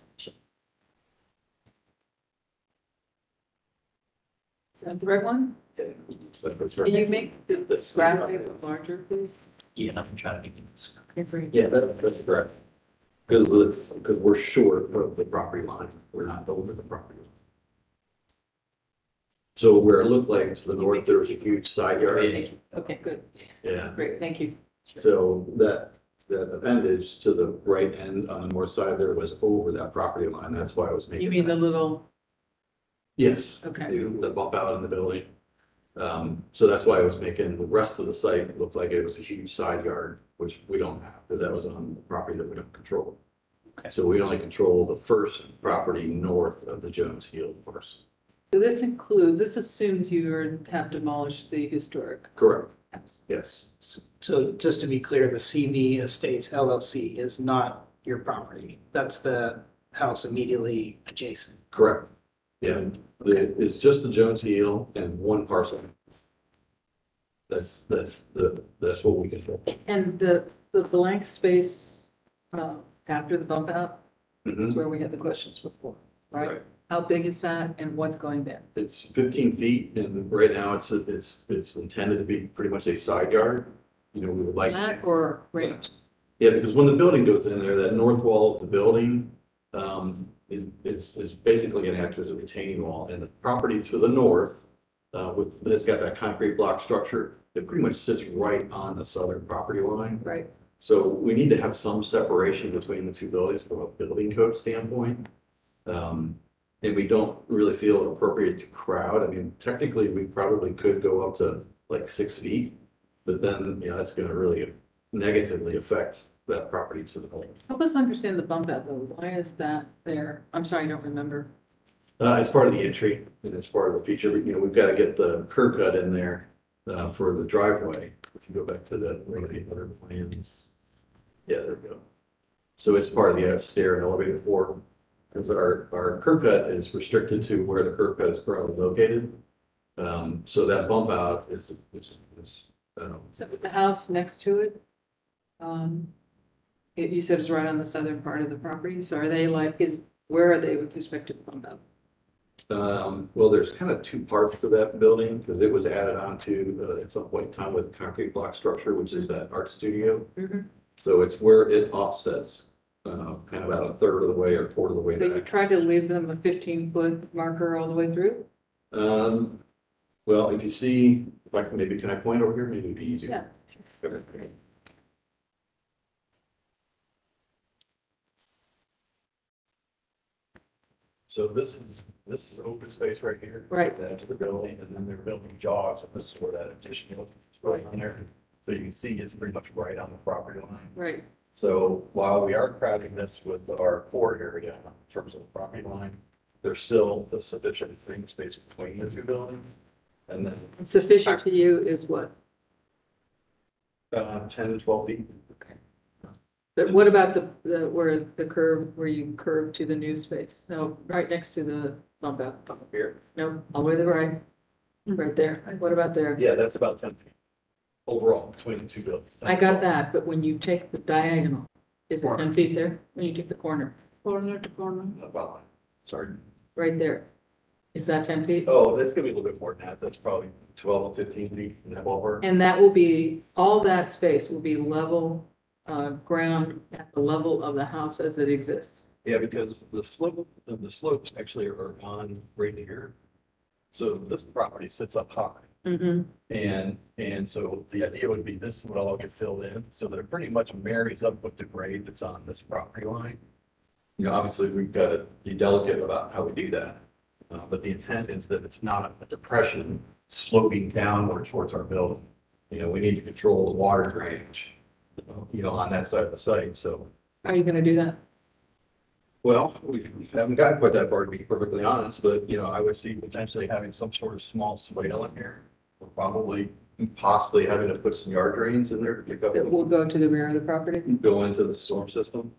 Is that the right one? Can you make the That's- graphic larger, please? Yeah, I'm trying to make it. Okay. Yeah, that, that's correct. Because the, because we're short of the property line, we're not over the property. line. So where it looked like to the north, there was a huge side yard, Thank you. Okay, good, yeah. great, thank you. So that, that appendage to the right end on the north side there was over that property line. That's why I was making. You mean the little, Yes, okay, the, the bump out in the building. Um, so that's why I was making the rest of the site look like it was a huge side yard, which we don't have, because that was on property that we don't control. Okay. So we only control the first property north of the Jones Hill parcel. So this includes, this assumes you have demolished the historic Correct, house. yes. So just to be clear, the CV Estates LLC is not your property. That's the house immediately adjacent. Correct. Yeah, the, it's just the Jones Hill and one parcel. That's, that's, the that's what we control. And the, the blank space, uh, after the bump out, is Mhm. where we had the questions before, right? Right. How big is that and what's going there? It's fifteen feet and right now it's, it's, it's intended to be pretty much a side yard. You know, we would like. Flat or range? Yeah, because when the building goes in there, that north wall of the building, um, is, is, is basically gonna act as a retaining wall. And the property to the north, uh, with, it's got that concrete block structure, it pretty much sits right on the southern property line. Right. So we need to have some separation between the two buildings from a building code standpoint. Um, and we don't really feel it appropriate to crowd. I mean, technically, we probably could go up to like six feet. But then, you know, that's gonna really negatively affect that property to the north. Help us understand the bump out though. Why is that there? I'm sorry, I don't remember. Uh, it's part of the entry and it's part of the feature, you know, we've got to get the curb cut in there, uh, for the driveway. If you go back to the, one of the other plans. Yeah, there we go. So it's part of the stair and elevator form. Because our, our curb cut is restricted to where the curb cut is currently located. Um, so that bump out is, is, is, um, So with the house next to it, um, it- you said it's right on the southern part of the property. So are they like, is, where are they with respect to the bump out? Um, well, there's kind of two parts to that building, because it was added on to, uh, at some point in time with concrete block structure, which is that art studio. Mhm. So it's where it offsets, uh, kind of about a third of the way or a quarter of the way So you back. tried to leave them a fifteen foot marker all the way through? Um, well, if you see, if I can, maybe, can I point over here? Maybe it'd be easier. Okay. So this is, this is open space right here. Right. The edge of the building, and then they're building jogs, and this is where that addition is, right on there. So you can see it's pretty much right on the property line. Right. So while we are crowding this with our core area in terms of the property line, there's still a sufficient green space between the two buildings. And then, Sufficient to you is what? uh, ten, twelve feet. But what about the, the, where the curve, where you curve to the new space? No, right next to the bump out. Up here. No, all the way to the right. Hmm. Right there. What about there? Yeah, that's about ten feet overall between the two buildings. I got that, but when you take the diagonal, is it ten feet there? When you take the corner? Corner to corner. About, sorry. Right there. Is that ten feet? Oh, that's gonna be a little bit more than that. That's probably twelve to fifteen feet in that ballpark. And that will be, all that space will be level, uh, ground at the level of the house as it exists. Yeah, because the slope, the slopes actually are on right here. So this property sits up high. Mm-hmm. And, and so the idea would be this would all get filled in, so that it pretty much marries up with the grade that's on this property line. You know, obviously, we've got to be delicate about how we do that. Uh, but the intent is that it's not a depression sloping downward towards our building. You know, we need to control the water drainage, you know, on that side of the site, so. How are you gonna do that? Well, we haven't gotten quite that far to be perfectly honest, but you know, I would see potentially having some sort of small swale in here. Or Probably possibly having to put some yard drains in there to pick up, That will go to the rear of the property? go into the storm system.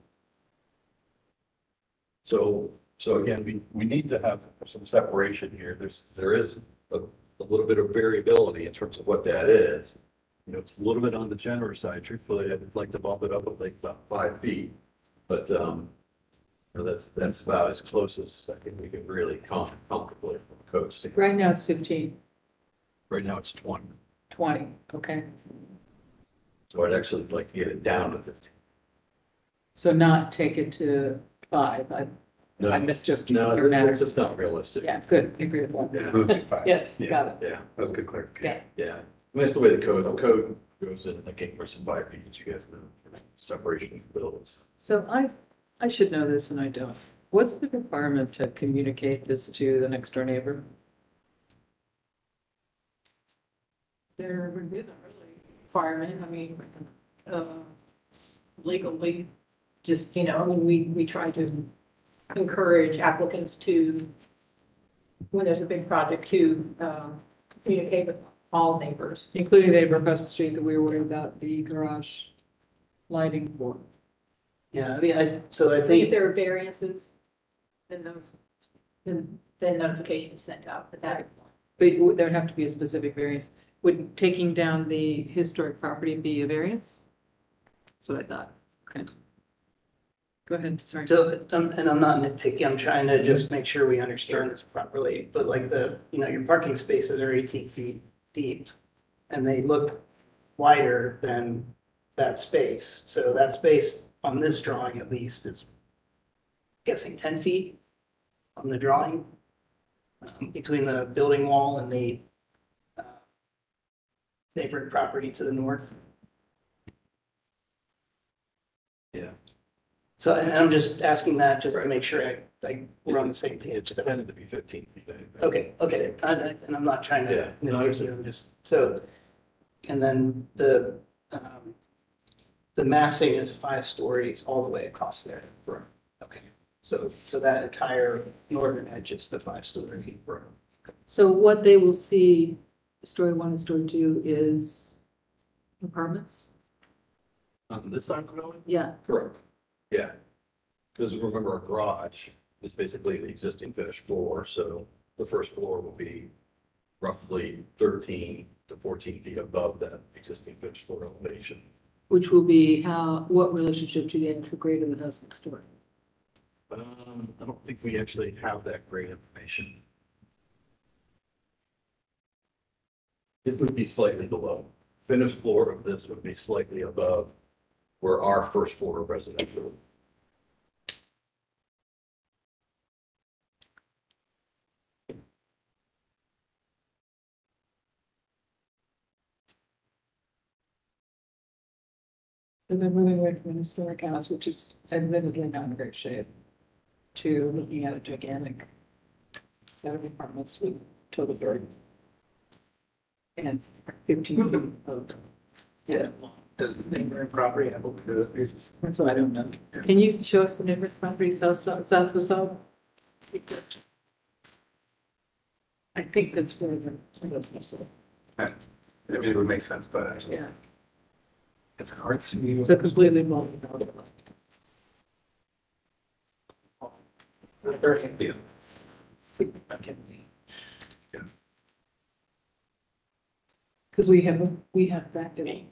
So, so again, we, we need to have some separation here. There's, there is a, a little bit of variability in terms of what that is. You know, it's a little bit on the generous side. Truthfully, I'd like to bump it up at like about five feet. But, um, you know, that's, that's about as close as I think we can really come comfortably from a code standpoint. Right now it's 15, Right now it's twenty, 20. okay? so I'd actually like to get it down to fifteen. So not take it to five, I, No, I mistook No, your matter. it's just not realistic. Yeah, good, agree with that. Yeah. Moving fine. Yes, Yeah. got it, Yeah, That was a good clarification. yeah. yeah. I mean, that's the way the code, the code goes in, like eight percent five feet, as you guys know, separation of buildings. So I, I should know this and I don't. What's the requirement to communicate this to the next door neighbor? There isn't really requirement, I mean, uh, legally, just, you know, I mean, we, we try to encourage applicants to when there's a big project to, um, communicate with all neighbors. Including the neighbor across the street that we were worried about the garage lighting for. Yeah, I mean, I, so I think If think, there are variances, then those, then, then notification is sent out but that. But would- there'd have to be a specific variance. Would taking down the historic property be a variance? So I thought, okay. Go ahead, sorry. so, um, and I'm not nitpicky, I'm trying to just make sure we understand this properly, but like the, you know, your parking spaces are eighteen feet deep. And they look wider than that space, so that space on this drawing at least is guessing ten feet on the drawing. um, Between the building wall and the uh, neighboring property to the north. Yeah. So, and I'm just asking that just to make sure I, I, we're on the same page. It's intended to be fifteen feet. Okay, okay, and, I- and I'm not trying Yeah, to, no, I nitpick you, I'm just, so, and then the, um, the massing is five stories all the way across there. Right. Okay, so, so that entire northern edge is the five story. So what they will see, story one and story two is apartments? On this side of the building? Yeah, Correct. Yeah. Because remember, our garage is basically the existing finished floor, so the first floor will be roughly thirteen to fourteen feet above that existing finished floor elevation. which will be how, what relationship to the actual grade of the house next door? Um, I don't think we actually have that great information. It would be slightly below. Finished floor of this would be slightly above where our first floor of residential. And then moving away from an historic house, which is admittedly not in great shape, to looking at a gigantic set of apartments with total burden. And fifteen hmm. of, yeah, Does the neighboring property have open spaces? that's what I don't know. Can you show us the neighborhood property south, south, south of south? I think that's where the, that's- I mean, it would make sense, but yeah, it's hard to. so completely multi. There's, yeah. Significantly. Yeah. Because we have, we have that. in-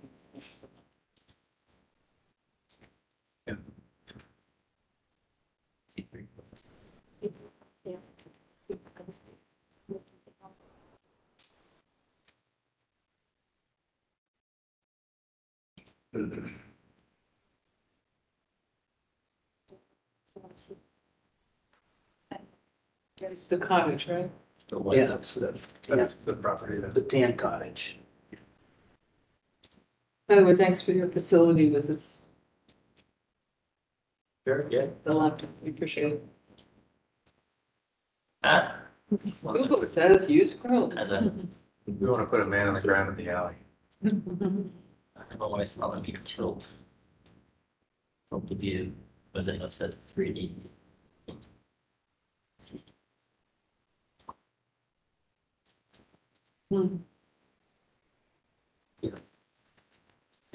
It's the cottage, right? Yeah, that's the, That's the property that. the tan cottage. By the way, thanks for your facility with this, Very good. the laptop, we appreciate it. Ah. Google says use Chrome. As a, We want to put a man on the ground in the alley. my wife's not gonna be thrilled. From the view, but then it says three D. I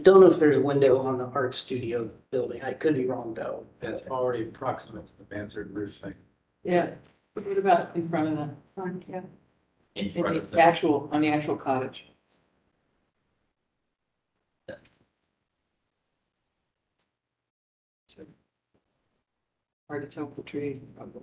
don't know if there's a window on the art studio building, I could be wrong though. It's already approximate to the mansard roof thing. Yeah, but what about in front of that? Yeah. In In front of the the, actual, on the actual cottage? Hard to tell with the tree, probably.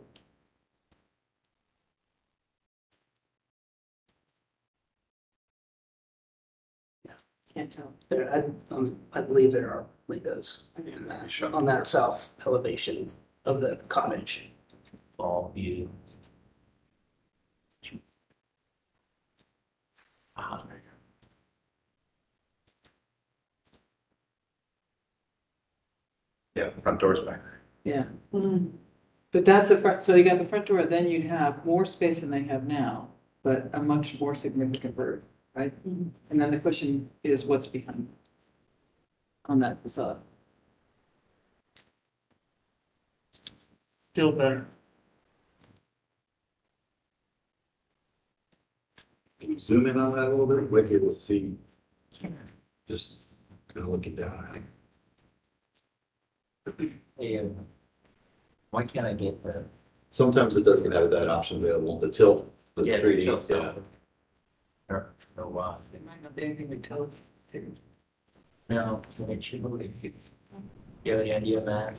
Can't tell. There, I, um, I believe there are windows in that- on that south elevation of the cottage. All view. Ah, Yeah, the front door's back there. Yeah. But that's a front, so you got the front door, then you'd have more space than they have now, but a much more significant bird, right? And then the question is what's behind on that facade? Still better. zoom in on that a little bit, might be able to see. Just kind of looking down at it. Hey, um, Why can't I get the, Sometimes it doesn't have that option available, the tilt, the yeah, three D, tilt yeah. Over? Or, or what? Might not be anything to tell. No, it should move. You have any idea, man?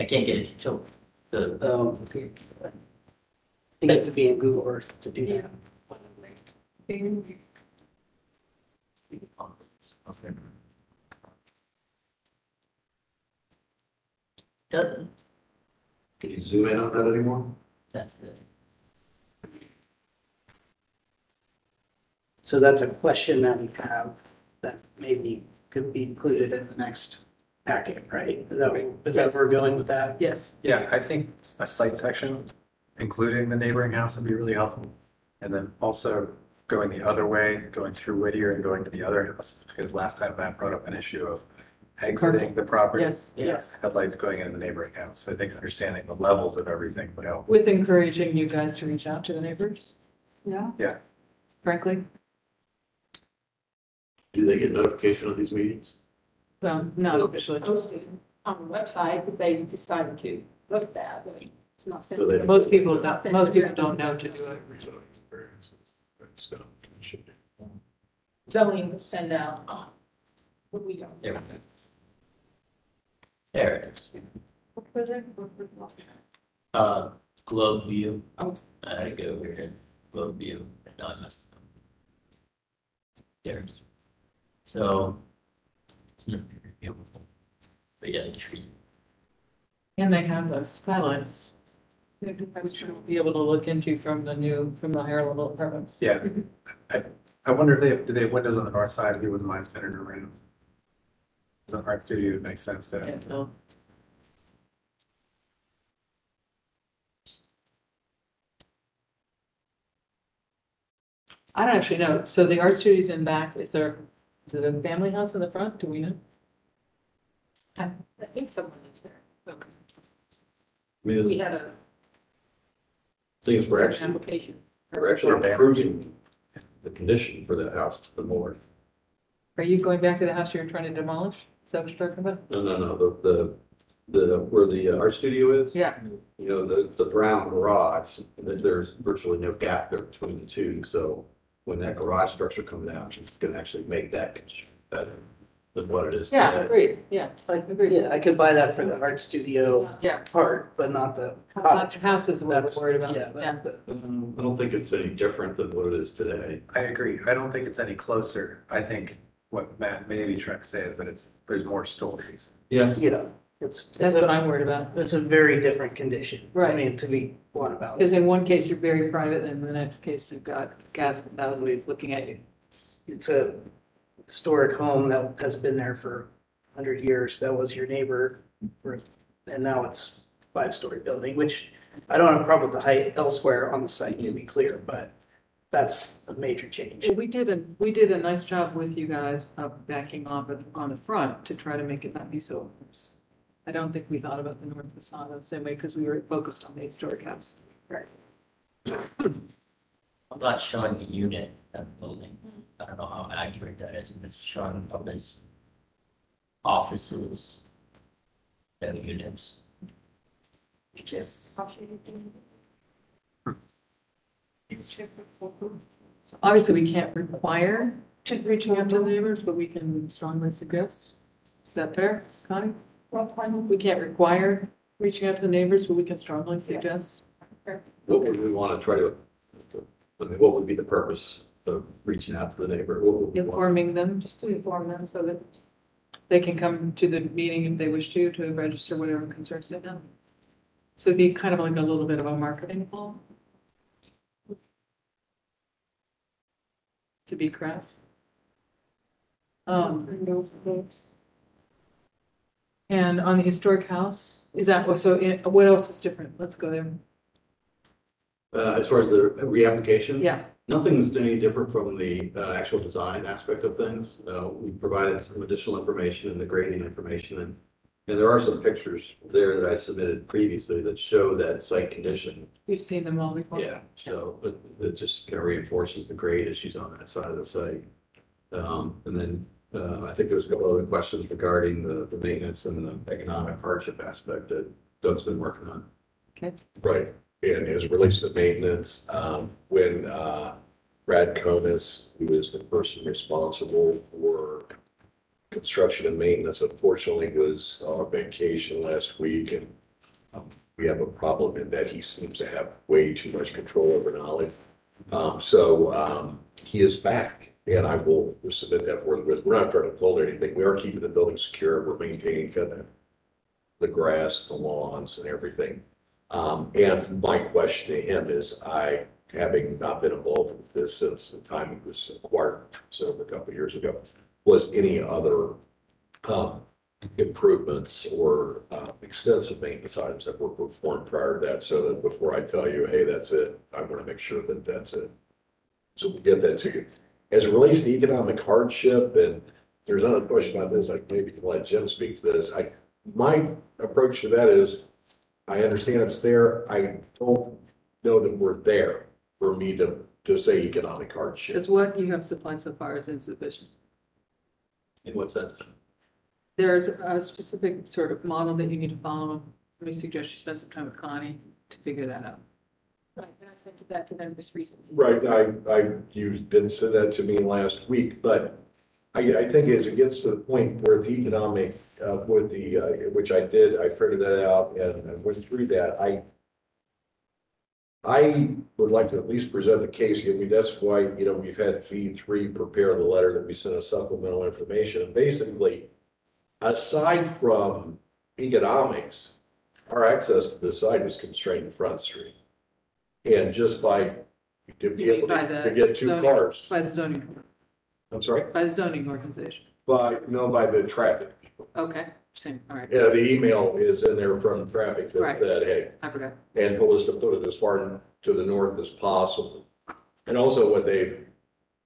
I can't get it to tilt. The, Um, you have to be in Google Earth to do that. Okay. Doesn't, Can you zoom in on that anymore? that's it. So that's a question that we have that maybe could be included in the next packet, right? Is that, is that where we're going with that? Yes. Yeah, I think a site section, including the neighboring house would be really helpful. And then also going the other way, going through Whittier and going to the other houses, because last time Matt brought up an issue of exiting the property. Yes, yes. Headlights going into the neighboring house. So I think understanding the levels of everything would help. With encouraging you guys to reach out to the neighbors. Yeah. Yeah. Frankly, Do they get notification of these meetings? well, not officially. Posted on the website if they decided to look at that, but it's not. sent- Do they- Most people, don't- most people don't know to do it. Zoning will send out, oh, but we don't. There we go. There it is. What was it? What was it? Uh, globe view. Oh. I had to go over to globe view and now I must. There it is. So. It's not very beautiful. But yeah, the trees. And they have the skylights. Which you'll be able to look into from the new, from the higher level apartments. Yeah. I, I wonder if they, do they have windows on the north side, if you wouldn't mind spinning around? As an art studio, it makes sense to. Can't tell. I don't actually know. So the art studio's in back. Is there, is it a family house in the front? Do we know? I I think someone lives there. Okay. I We the had a things we're actually, application. we're actually improving the condition for that house to the north. Are you going back to the house you're trying to demolish? Is that what you're talking about? No, no, no, the, the, the, where the uh, art studio is. Yeah. You know, the, the brown garage, that there's virtually no gap there between the two, so when that garage structure comes down, it's gonna actually make that better than what it is Yeah, today. agreed. Yeah, like, agreed. Yeah, I could buy that for the art studio Yeah. part, but not the That's not- cottage. House is what we're worried about. Yeah, Yeah. that's the, Um, I don't think it's any different than what it is today. I agree. I don't think it's any closer. I think what Matt may be trying to say is that it's, there's more stories. Yes. you it's, it's That's what a, I'm worried about. it's a very different condition. Right. I Right. mean, to be blunt about it. Because in one case, you're very private, and in the next case, you've got gas and thousands looking at you. It's it's a historic home that has been there for hundred years. That was your neighbor. for- And now it's five-story building, which I don't have a problem with the height elsewhere on the site, to be clear, but that's a major change. We did a, we did a nice job with you guys of backing off of- on the front to try to make it not be so. I don't think we thought about the north facade the same way because we were focused on the historic house. I'm not showing the unit of the building. Mm. I don't know how accurate that is, but it's showing up as offices. No units. Just. So obviously, we can't require to reaching out to neighbors, but we can strongly suggest. Is that fair, Connie? We can't require reaching out to the neighbors, but we can strongly suggest. What would we want to try to, I mean, what would be the purpose of reaching out to the neighbor? What would we want? Informing them, Just to inform them so that they can come to the meeting if they wish to, to register whatever concerns they have. So it'd be kind of like a little bit of a marketing tool. To be crass. Um, and on the historic house, is that, so what else is different? Let's go there. Uh, as far as the reapplication? Yeah, Nothing's any different from the uh, actual design aspect of things. Uh, We provided some additional information and the grading information and And there are some pictures there that I submitted previously that show that site condition. We've seen them all before. Yeah, so it, it just kind of reinforces the grade issues on that side of the site. Um, and then, uh, I think there's a couple other questions regarding the, the maintenance and the economic hardship aspect that Doug's been working on. Okay. Right, and as it relates to maintenance, um, when, uh, Brad Conis, who is the person responsible for construction and maintenance, unfortunately was on vacation last week and um, we have a problem in that he seems to have way too much control over knowledge. Um, so, um, he is back and I will submit that for, we're not trying to fold anything. We are keeping the building secure. We're maintaining kind the grass, the lawns and everything. Um, and my question to him is, I, having not been involved with this since the time it was acquired, so a couple of years ago, was any other, um, improvements or, uh, extensive maintenance items that were performed prior to that, so that before I tell you, hey, that's it, I want to make sure that that's it. So we'll get that to you. As it relates to economic hardship, and there's another question about this, like maybe can let Jim speak to this, I, my approach to that is, I understand it's there. I don't know that we're there for me to, to say economic hardship. Because what you have supplied so far is insufficient. In what sense? There's a specific sort of model that you need to follow. Let me suggest you spend some time with Connie to figure that out. Right, and I sent that to them just recently. Right, I, I, you did send that to me last week, but I, I think as it gets to the point where the economic, uh, with the, uh, which I did, I figured that out and I went through that, I I would like to at least present the case, I mean, that's why, you know, we've had feed three prepare the letter that we sent us supplemental information, and basically, aside from economics, our access to the site is constrained to Front Street. And just by, to be You mean able by to the to get two zoning- cars, By the zoning, I'm sorry, by the zoning organization. by, no, by the traffic. Okay, same, all right, Yeah, the email is in there from traffic that Right. said, hey, I forgot. and told us to put it as far to the north as possible. And also what they've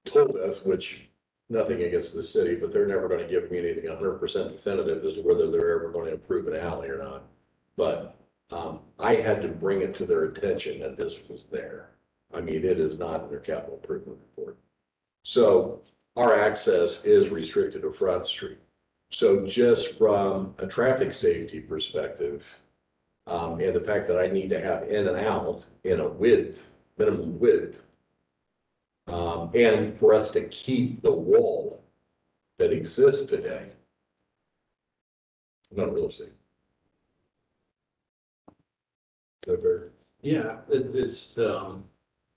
told us, which nothing against the city, but they're never gonna give me anything hundred percent definitive as to whether they're ever gonna improve an alley or not. But, um, I had to bring it to their attention that this was there. I mean, it is not in their capital improvement report. So our access is restricted to Front Street. So just from a traffic safety perspective, um, and the fact that I need to have in and out in a width, minimum width. Um, and for us to keep the wall that exists today. I'm Not real estate. So very- Yeah, it is, um,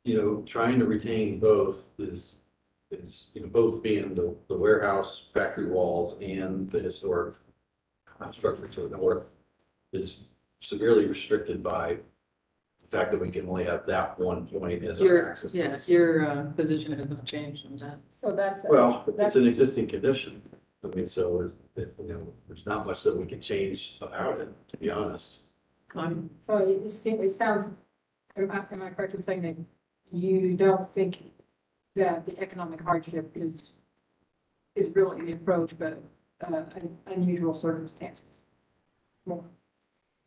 you know, trying to retain both is, is, you know, both being the, the warehouse, factory walls and the historic uh, structure to the north is severely restricted by the fact that we can only have that one point as our Your, access. yeah, point. your, uh, position has not changed on that. So that's. Well, it's an existing condition. I mean, so, it's- it- you know, there's not much that we can change about it, to be honest. Um, Oh, it, it seems- it sounds, am I, am I correct in saying that you don't think that the economic hardship is, is really the approach, but, uh, un- unusual circumstances? More,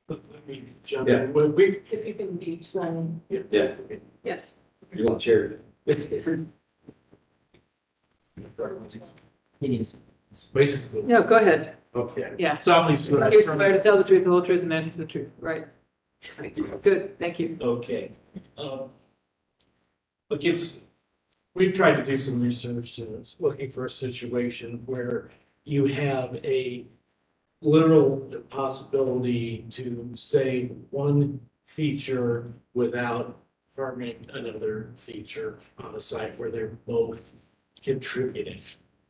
Let me jump in. We- We've, if you can be slow. Yeah. yes, You want chair? He needs, basically. no, go ahead, Okay. yeah. Somebody's. You're swear to tell the truth, the whole truth, and nothing but the truth, right? Good, thank you. Okay. um, Look, it's, we've tried to do some research and it's looking for a situation where you have a literal possibility to save one feature without farming another feature on a site where they're both contributing.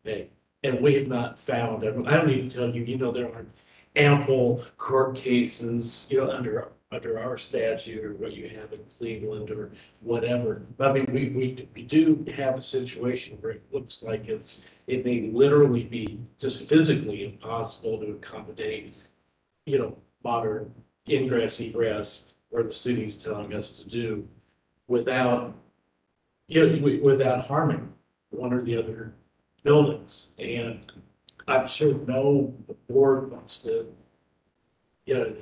Okay, and we have not found, I don't- to tell you, you know, there aren't ample court cases, you know, under, under our statute or what you have in Cleveland or whatever. But I mean, we, we, we do have a situation where it looks like it's, it may literally be just physically impossible to accommodate, you know, modern ingress egress, or the city's telling us to do without, you know, wi- without harming one or the other buildings. And I'm sure no board wants to you know,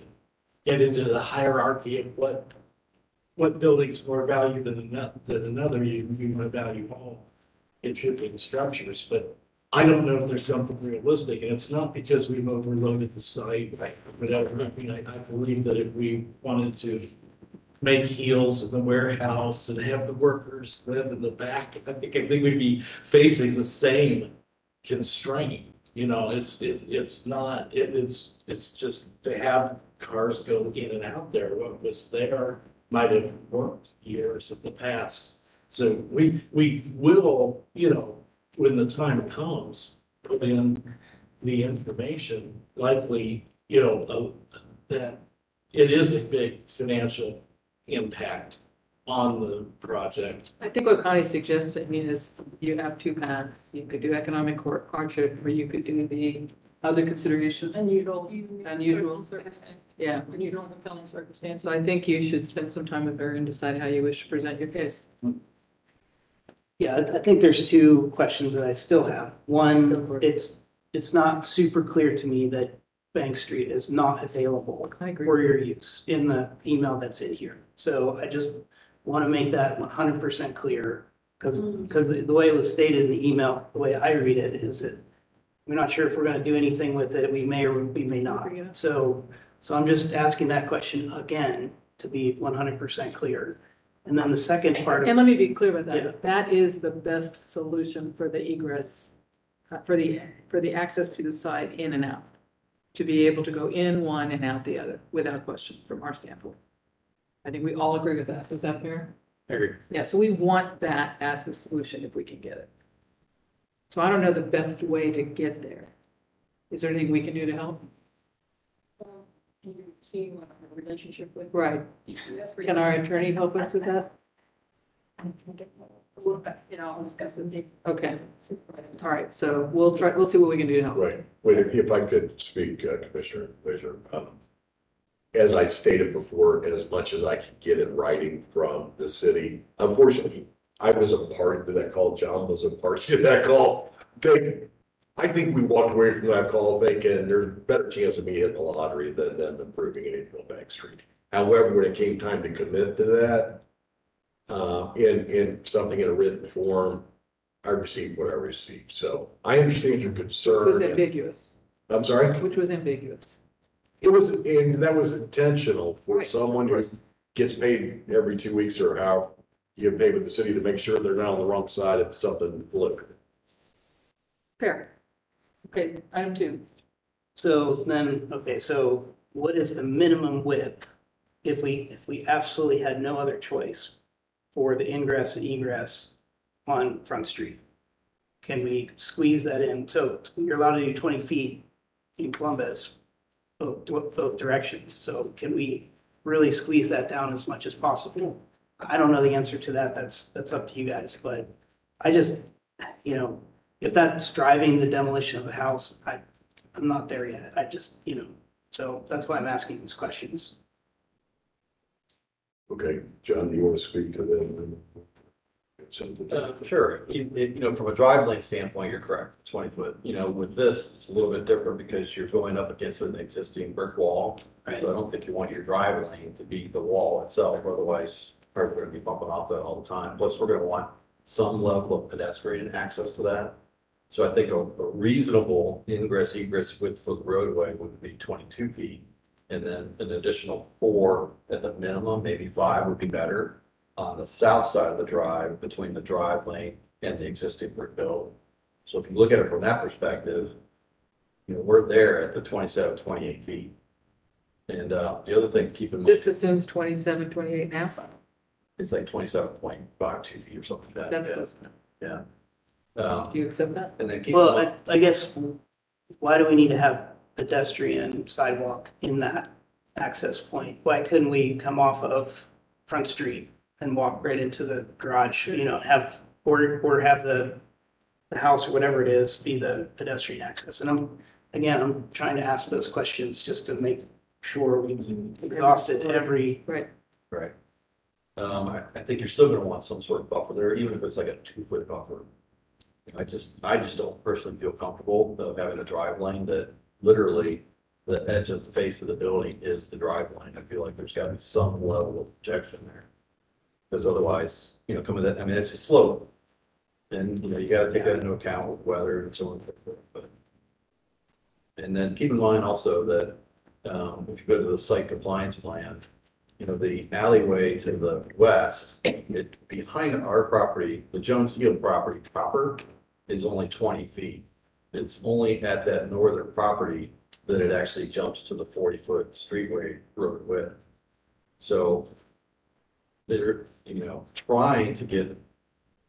get into the hierarchy of what, what building's more valued than ano- than another, you, you would value all contributing structures, but I don't know if there's something realistic, and it's not because we've overloaded the site, whatever, I mean, I, I believe that if we wanted to make heels in the warehouse and have the workers live in the back, I think, I think we'd be facing the same constraint. You know, it's, it's, it's not, it, it's, it's just to have cars go in and out there, what was there might have worked years of the past. So we, we will, you know, when the time comes, put in the information, likely, you know, uh, that it is a big financial impact on the project. I think what Connie's suggesting is you have two paths. You could do economic hor- hardship, or you could do the other considerations. Unusual. Unusual. Circumstance. Yeah, Unusual and compelling circumstance. so I think you should spend some time with her and decide how you wish to present your case. Yeah, I I think there's two questions that I still have. Go One, it. it's, it's not super clear to me that Bank Street is not available I agree. for your use in the email that's in here. So I just want to make that one hundred percent clear. Because, because the way it was stated in the email, the way I read it is that we're not sure if we're going to do anything with it. We may or we may not. Yeah. So, so I'm just asking that question again to be one hundred percent clear. And then the second part of And let me be clear about Yeah. that. That is the best solution for the egress, uh, for the, for the access to the site in and out. To be able to go in one and out the other without question from our standpoint. I think we all agree with that. Is that fair? I agree. Yeah, so we want that as the solution if we can get it. So I don't know the best way to get there. Is there anything we can do to help? Well, You see what our relationship with. Right. That's Can our attorney help us with that? We'll, You know, I'll discuss it. with Okay, supervisor. all right, so we'll try, we'll see what we can do to help. Right. Wait, if if I could speak, uh, Commissioner Glazer. um, As I stated before, as much as I could get in writing from the city, unfortunately, I was a party to that call. John was a party to that call. They- I think we walked away from that call thinking there's a better chance of me hitting the lottery than them improving anything on Bank Street. However, when it came time to commit to that, uh, in, in something in a written form, I received what I received. So I understand your It concern. was and- ambiguous, I'm sorry? which was ambiguous. It was, and that was intentional for Right, someone who gets paid every two weeks or how you get paid with the city to make sure they're not on the wrong side of something political. Fair. Okay, item two. So then, okay, so what is the minimum width if we, if we absolutely had no other choice for the ingress and egress on Front Street? Can we squeeze that in? So you're allowed to do twenty feet in Columbus, both, both directions. So can we really squeeze that down as much as possible? I don't know the answer to that. That's, that's up to you guys, but I just, you know, if that's driving the demolition of the house, I, I'm not there yet. I just, you know, so that's why I'm asking these questions. Okay, John, do you want to speak to them? Uh, Sure, you, it- you know, from a drive lane standpoint, you're correct, twenty foot. You know, with this, it's a little bit different because you're going up against an existing brick wall. Right. So I don't think you want your drive lane to be the wall itself, otherwise we're gonna be bumping off that all the time. Plus, we're gonna want some level of pedestrian access to that. So I think a a reasonable ingress egress width for the roadway would be twenty-two feet. And then an additional four at the minimum, maybe five would be better on the south side of the drive between the drive lane and the existing brick build. So if you look at it from that perspective, you know, we're there at the 27, 28 feet. And, uh, the other thing to keep in mind, This assumes 27, 28 now. it's like twenty-seven point five two feet or something like that. That's yeah. close enough. Yeah. Um, Do you accept that? and then keep. in Well, mind- I, I guess, why do we need to have pedestrian sidewalk in that access point? Why couldn't we come off of Front Street and walk right into the garage, you know, have, or, or have the, the house or whatever it is be the pedestrian access? And I'm, again, I'm trying to ask those questions just to make sure we've exhausted every, Right. Right. Um, I, I think you're still gonna want some sort of buffer there, even if it's like a two-foot buffer. I just, I just don't personally feel comfortable of having a drive lane that literally the edge of the face of the building is the drive line. I feel like there's gotta be some level of protection there. Because otherwise, you know, coming that, I mean, it's a slope. And, you know, you gotta take that into account with weather and so on and so forth, but. And then keep in mind also that, um, if you go to the site compliance plan, you know, the alleyway to the west, it, behind our property, the Jones Hill property proper is only twenty feet. It's only at that northern property that it actually jumps to the forty-foot streetway road width. So they're, you know, trying to get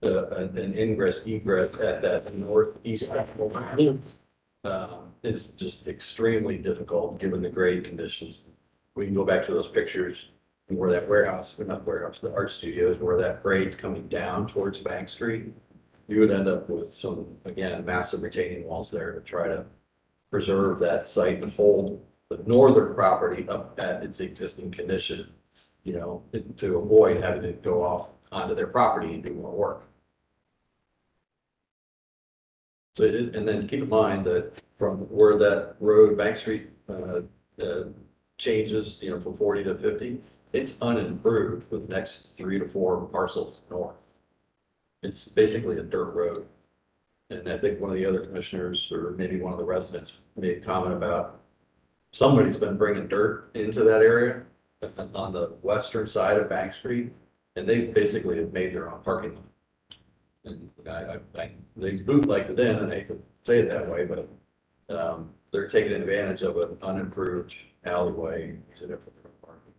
uh, an ingress egress at that northeast um, is just extremely difficult, given the grade conditions. We can go back to those pictures where that warehouse, not warehouse, the art studios, where that grade's coming down towards Bank Street. You would end up with some, again, massive retaining walls there to try to preserve that site and hold the northern property up at its existing condition, you know, to avoid having to go off onto their property and do more work. So, and then keep in mind that from where that road, Bank Street, uh, uh, changes, you know, from forty to fifty, it's unimproved for the next three to four parcels north. It's basically a dirt road. And I think one of the other commissioners, or maybe one of the residents, made a comment about somebody's been bringing dirt into that area on the western side of Bank Street, and they basically have made their own parking lot. And I, I, I, they bootlegged it in, and they could say it that way, but, um, they're taking advantage of an unimproved alleyway to different parking.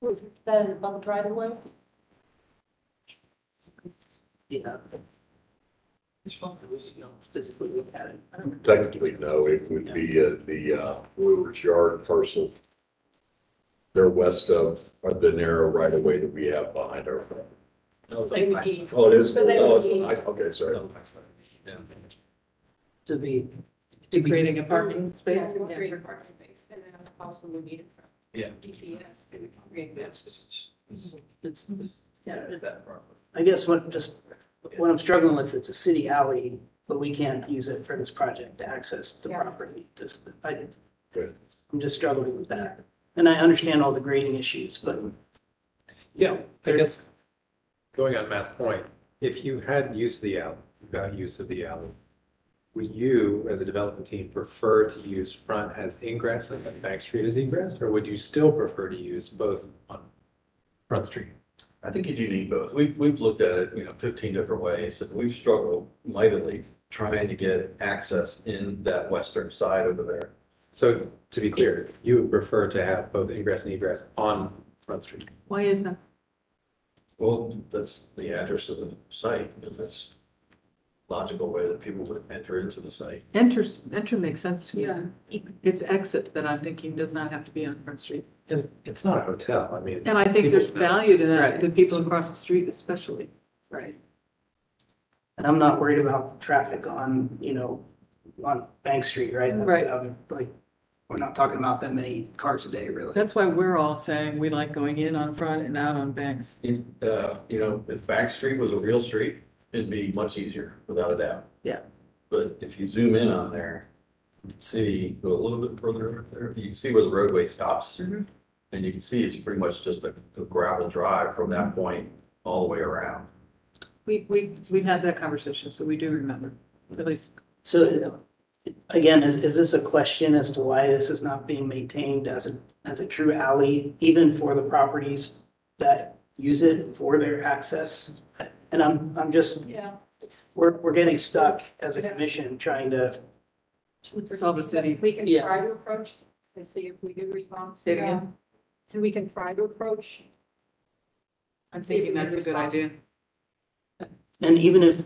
Was that the right of way? Yeah. Which one was, you know, physically look at it. I don't- Technically, no, it would be uh, the uh, Brewers Yard parcel. They're west of of the narrow right of way that we have behind our. They would be- Oh, it is, So they oh, would it's, be- I- okay, sorry. To be, To creating a parking space. Yeah, we'll create a parking space, and then it's also we need it from. Yeah. DPS, to create that. It's, it's, it's, yeah, it's that property. I guess what, just, what I'm struggling with, it's a city alley, but we can't use it for this project to access the Yeah. property. Just, I, Good. I'm just struggling with that. And I understand all the grading issues, but Yeah, I guess, going on Matt's point, if you had use of the alley, you got use of the alley, would you, as a development team, prefer to use front as ingress and then Bank Street as egress? Or would you still prefer to use both on Front Street? I think you do need both. We've, we've looked at it, you know, fifteen different ways, and we've struggled mightily trying to get access in that western side over there. So to be clear, you would prefer to have both ingress and egress on Front Street? Why is that? Well, that's the address of the site, and that's logical way that people would enter into the site. Enter, enter makes sense to me. Yeah. It's exit that I'm thinking does not have to be on Front Street. And it's not a hotel, I mean. And I think there's people- value to that, to the people across the street especially. Right. And I'm not worried about traffic on, you know, on Bank Street, right? Right. Like, we're not talking about that many cars a day, really. That's why we're all saying we like going in on Front and out on Banks. Uh, you know, if Back Street was a real street, it'd be much easier, without a doubt. Yeah. But if you zoom in on there, you can see, go a little bit further over there, you can see where the roadway stops. Mhm. And you can see it's pretty much just a a gravel drive from that point all the way around. We, we, we had that conversation, so we do remember, at least. So again, is, is this a question as to why this is not being maintained as a, as a true alley, even for the properties that use it for their access? And I'm, I'm just, Yeah. we're, we're getting stuck as a commission trying to, Solve a city. We can Yeah. try to approach and see if we get response. Say it again. Yeah. So we can try to approach. I'm thinking that's a good idea. and even if,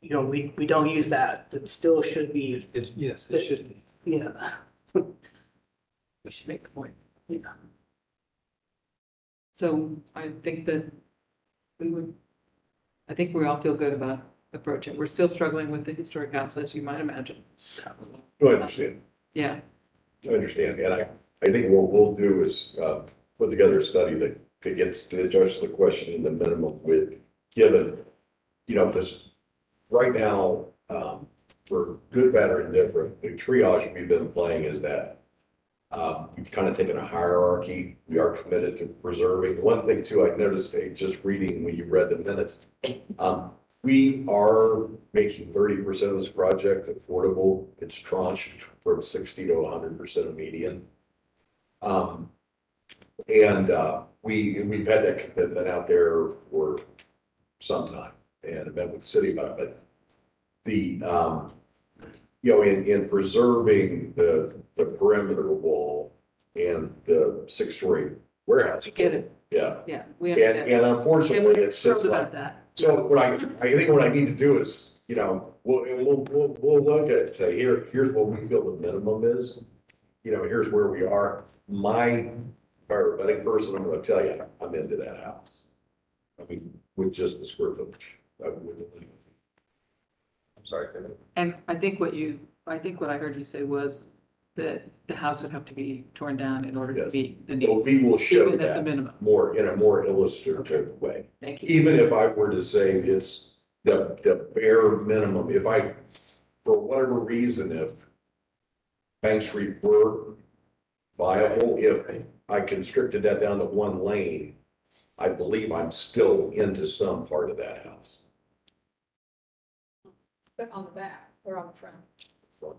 you know, we, we don't use that, it still should be, It- Yes, it should be. yeah. We should make the point. Yeah. So I think that we would, I think we all feel good about approaching. We're still struggling with the historic house, as you might imagine. No, I understand. Yeah, I understand, and I, I think what we'll do is, uh, put together a study that, that gets to address the question in the minimum with, given, you know, because right now, um, for good, bad, or indifferent, the triage we've been playing is that um, we've kind of taken a hierarchy. We are committed to preserving. One thing too, I noticed, just reading when you read the minutes, um, we are making thirty percent of this project affordable. It's tranched from sixty to hundred percent of median. Um, and, uh, we, we've had that commitment out there for some time and I've met with the city about it, but the, um, you know, in, in preserving the, the perimeter wall and the six-story warehouse. We get it, Yeah, yeah, we and, understand. and And unfortunately, we're it's just like, about that. so what I, I think what I need to do is, you know, we'll, we'll, we'll, we'll look at it and say, here, here's what we feel the minimum is. You know, here's where we are. My paramedic person, I'm gonna tell you, I'm into that house. I mean, with just the square footage. uh, with the- I'm sorry. Kevin. And I think what you, I think what I heard you say was that the house would have to be torn down in order to Yes. meet the Well, needs, we will show even at the that minimum. more, in a more illustrative way. Thank you. even if I were to say it's the, the bare minimum, if I, for whatever reason, if Bank Street were viable, if I constricted that down to one lane, I believe I'm still into some part of that house. But on the back or on the front? So,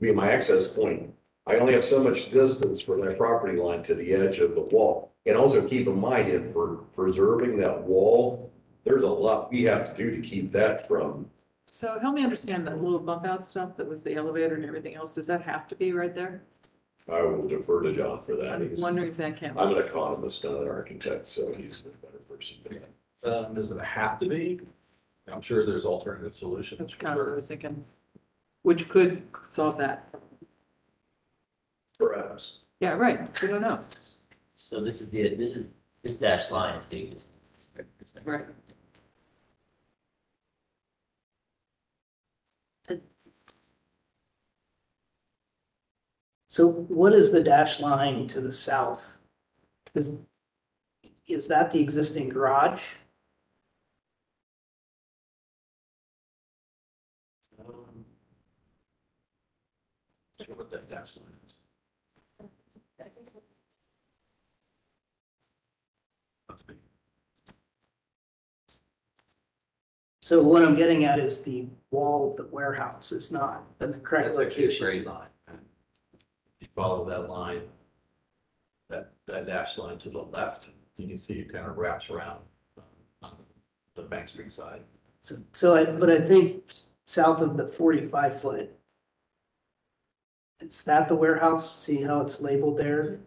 Be my access point. I only have so much distance from that property line to the edge of the wall. And also keep in mind, in per- preserving that wall, there's a lot we have to do to keep that from So help me understand that little bump out stuff that was the elevator and everything else, does that have to be right there? I will defer to John for that. I'm He's, wondering if that can. I'm an economist, not an architect, so he's the better person. for that. Um, does it have to be? I'm sure there's alternative solutions. That's kind of what I was thinking, which could solve that. Perhaps. Yeah, right, we don't know. So this is the, this is, this dashed line is the existing. Right. So what is the dash line to the south? Is, is that the existing garage? What that dash line is. That's me. So what I'm getting at is the wall of the warehouse is not, that's the correct That's actually a location. straight line. If you follow that line, that, that dash line to the left, you can see it kind of wraps around um, on the Bank Street side. So- So I, but I think south of the forty-five foot. Is that the warehouse? See how it's labeled there?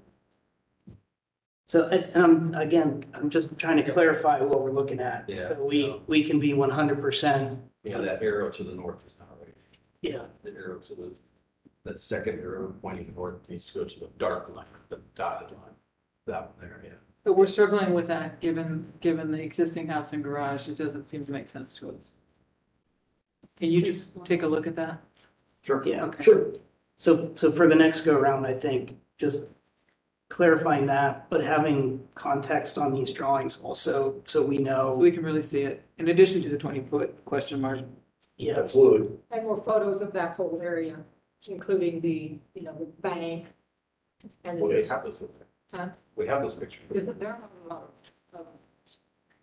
So, and and I'm, again, I'm just trying to clarify what we're looking at. Yeah. We, we can be one hundred percent, Yeah, that arrow to the north is not right. yeah, The arrow to the, that second arrow pointing north needs to go to the dark line, the dotted line. That one there, yeah. But we're struggling with that, given, given the existing house and garage, it doesn't seem to make sense to us. Can you just take a look at that? Sure. yeah. Okay. Sure. So, so for the next go around, I think, just clarifying that, but having context on these drawings also, so we So know, we can really see it, in addition to the twenty foot question mark. yeah. Absolutely. And more photos of that whole area, including the, you know, the bank. And We the, have those, huh? we have those pictures. Isn't there a lot of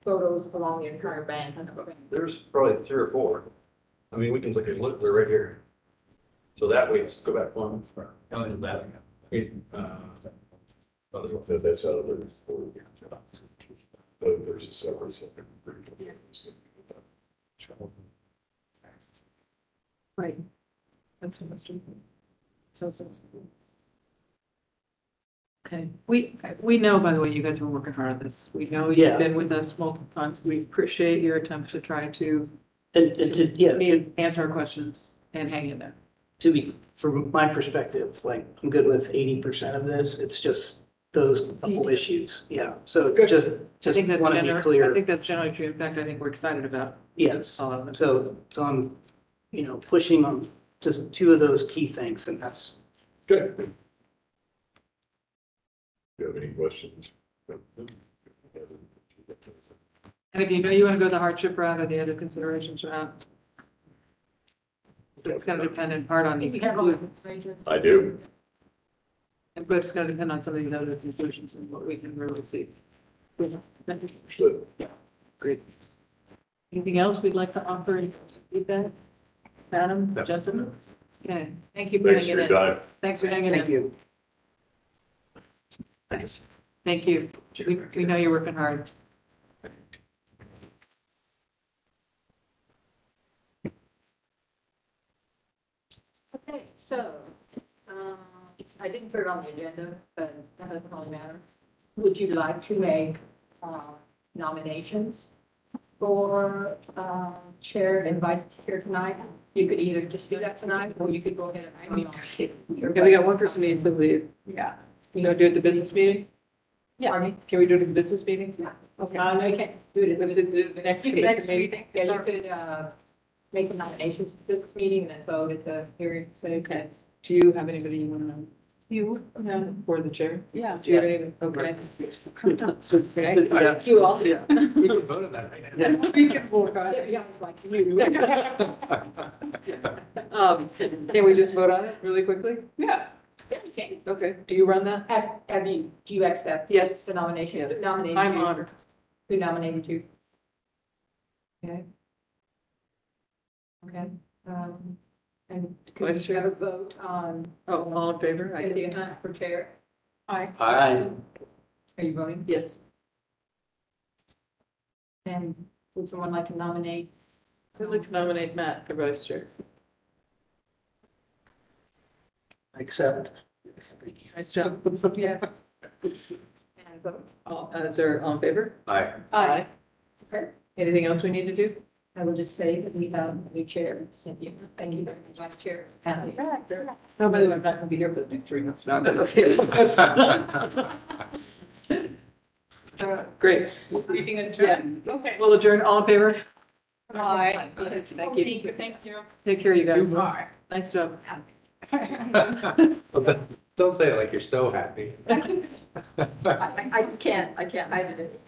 photos along the entire bank? There's probably three or four. I mean, we can look at, look, they're right here. So that way, let's go back one. Oh, is that? It, uh, that's out of the, there- there's a separate. separate. Right. That's what I was doing. So, so. Okay, we, we know, by the way, you guys are working hard on this. We know you've been with us multiple times. We appreciate your attempt to try to, And, and to, yeah, meet- answer our questions and hang in there. To be, from my perspective, like, I'm good with eighty percent of this, it's just those couple issues, yeah, so just, I just think that's want to be generally, I clear, think that's generally true. In fact, I think we're excited about yes. all of them. So, so I'm, you know, pushing on just two of those key things, and that's, Good. Do you have any questions? And if you know you want to go the hardship route or the other considerations route, it's gonna depend in part on these conclusions. I do. And but it's gonna depend on some of these other conclusions and what we can really see. Understood. Great. Anything else we'd like to offer in terms of feedback? Madam, No. gentlemen? Okay, thank you for Thanks for hanging your in. time. Thanks for hanging in. Thank you. Thanks. Thank you. We, we know you're working hard. Okay, so, um, I didn't put it on the agenda, but that doesn't really matter. Would you like to make, uh, nominations for, uh, chair and vice chair tonight? You could either just do that tonight, or you could go ahead and. i Okay, we got one person needs to leave. Yeah. You know, do it at the business meeting? Yeah. Pardon? Can we do it at the business meeting? Yeah. Okay. Uh, no, you can't do it at the, the, the next you could- meeting. meeting. Yeah, you could, uh, make the nominations at this meeting and then vote at the hearing, so. Okay. Do you have anybody you want to You, yeah, for the chair? yeah. Do you have any? Okay. Thank you all. Yeah. We can vote on that right now. We can vote on it. yeah, it's like you. Um, can we just vote on it really quickly? Yeah. Yeah, you can. Okay, do you run that? Have, have you, do you accept Yes. the nomination? Yes. Who nominated I'm honored. Who nominated you? Okay. Okay, um, and could Vice we have a vote on Oh, all in favor? I Cynthia Hunt for chair? I, Aye. Are you voting? Yes. And would someone like to nominate? So I'd like to nominate Matt for vice chair. Accept. Nice job. Yes. And vote. All, uh, is there all in favor? Aye. I, Okay. Anything else we need to do? I will just say that we have a new chair, Cynthia. Thank you, very much, Vice Chair. Patty. No, by the way, I'm not gonna be here for the next three months now. uh, Great. meeting adjourned. Okay. We'll adjourn, all in favor? I. Yes, thank you. Thank you, thank you. Take care, you guys. Bye. Nice job. Don't say it like you're so happy. I, I I just can't, I can't hide it.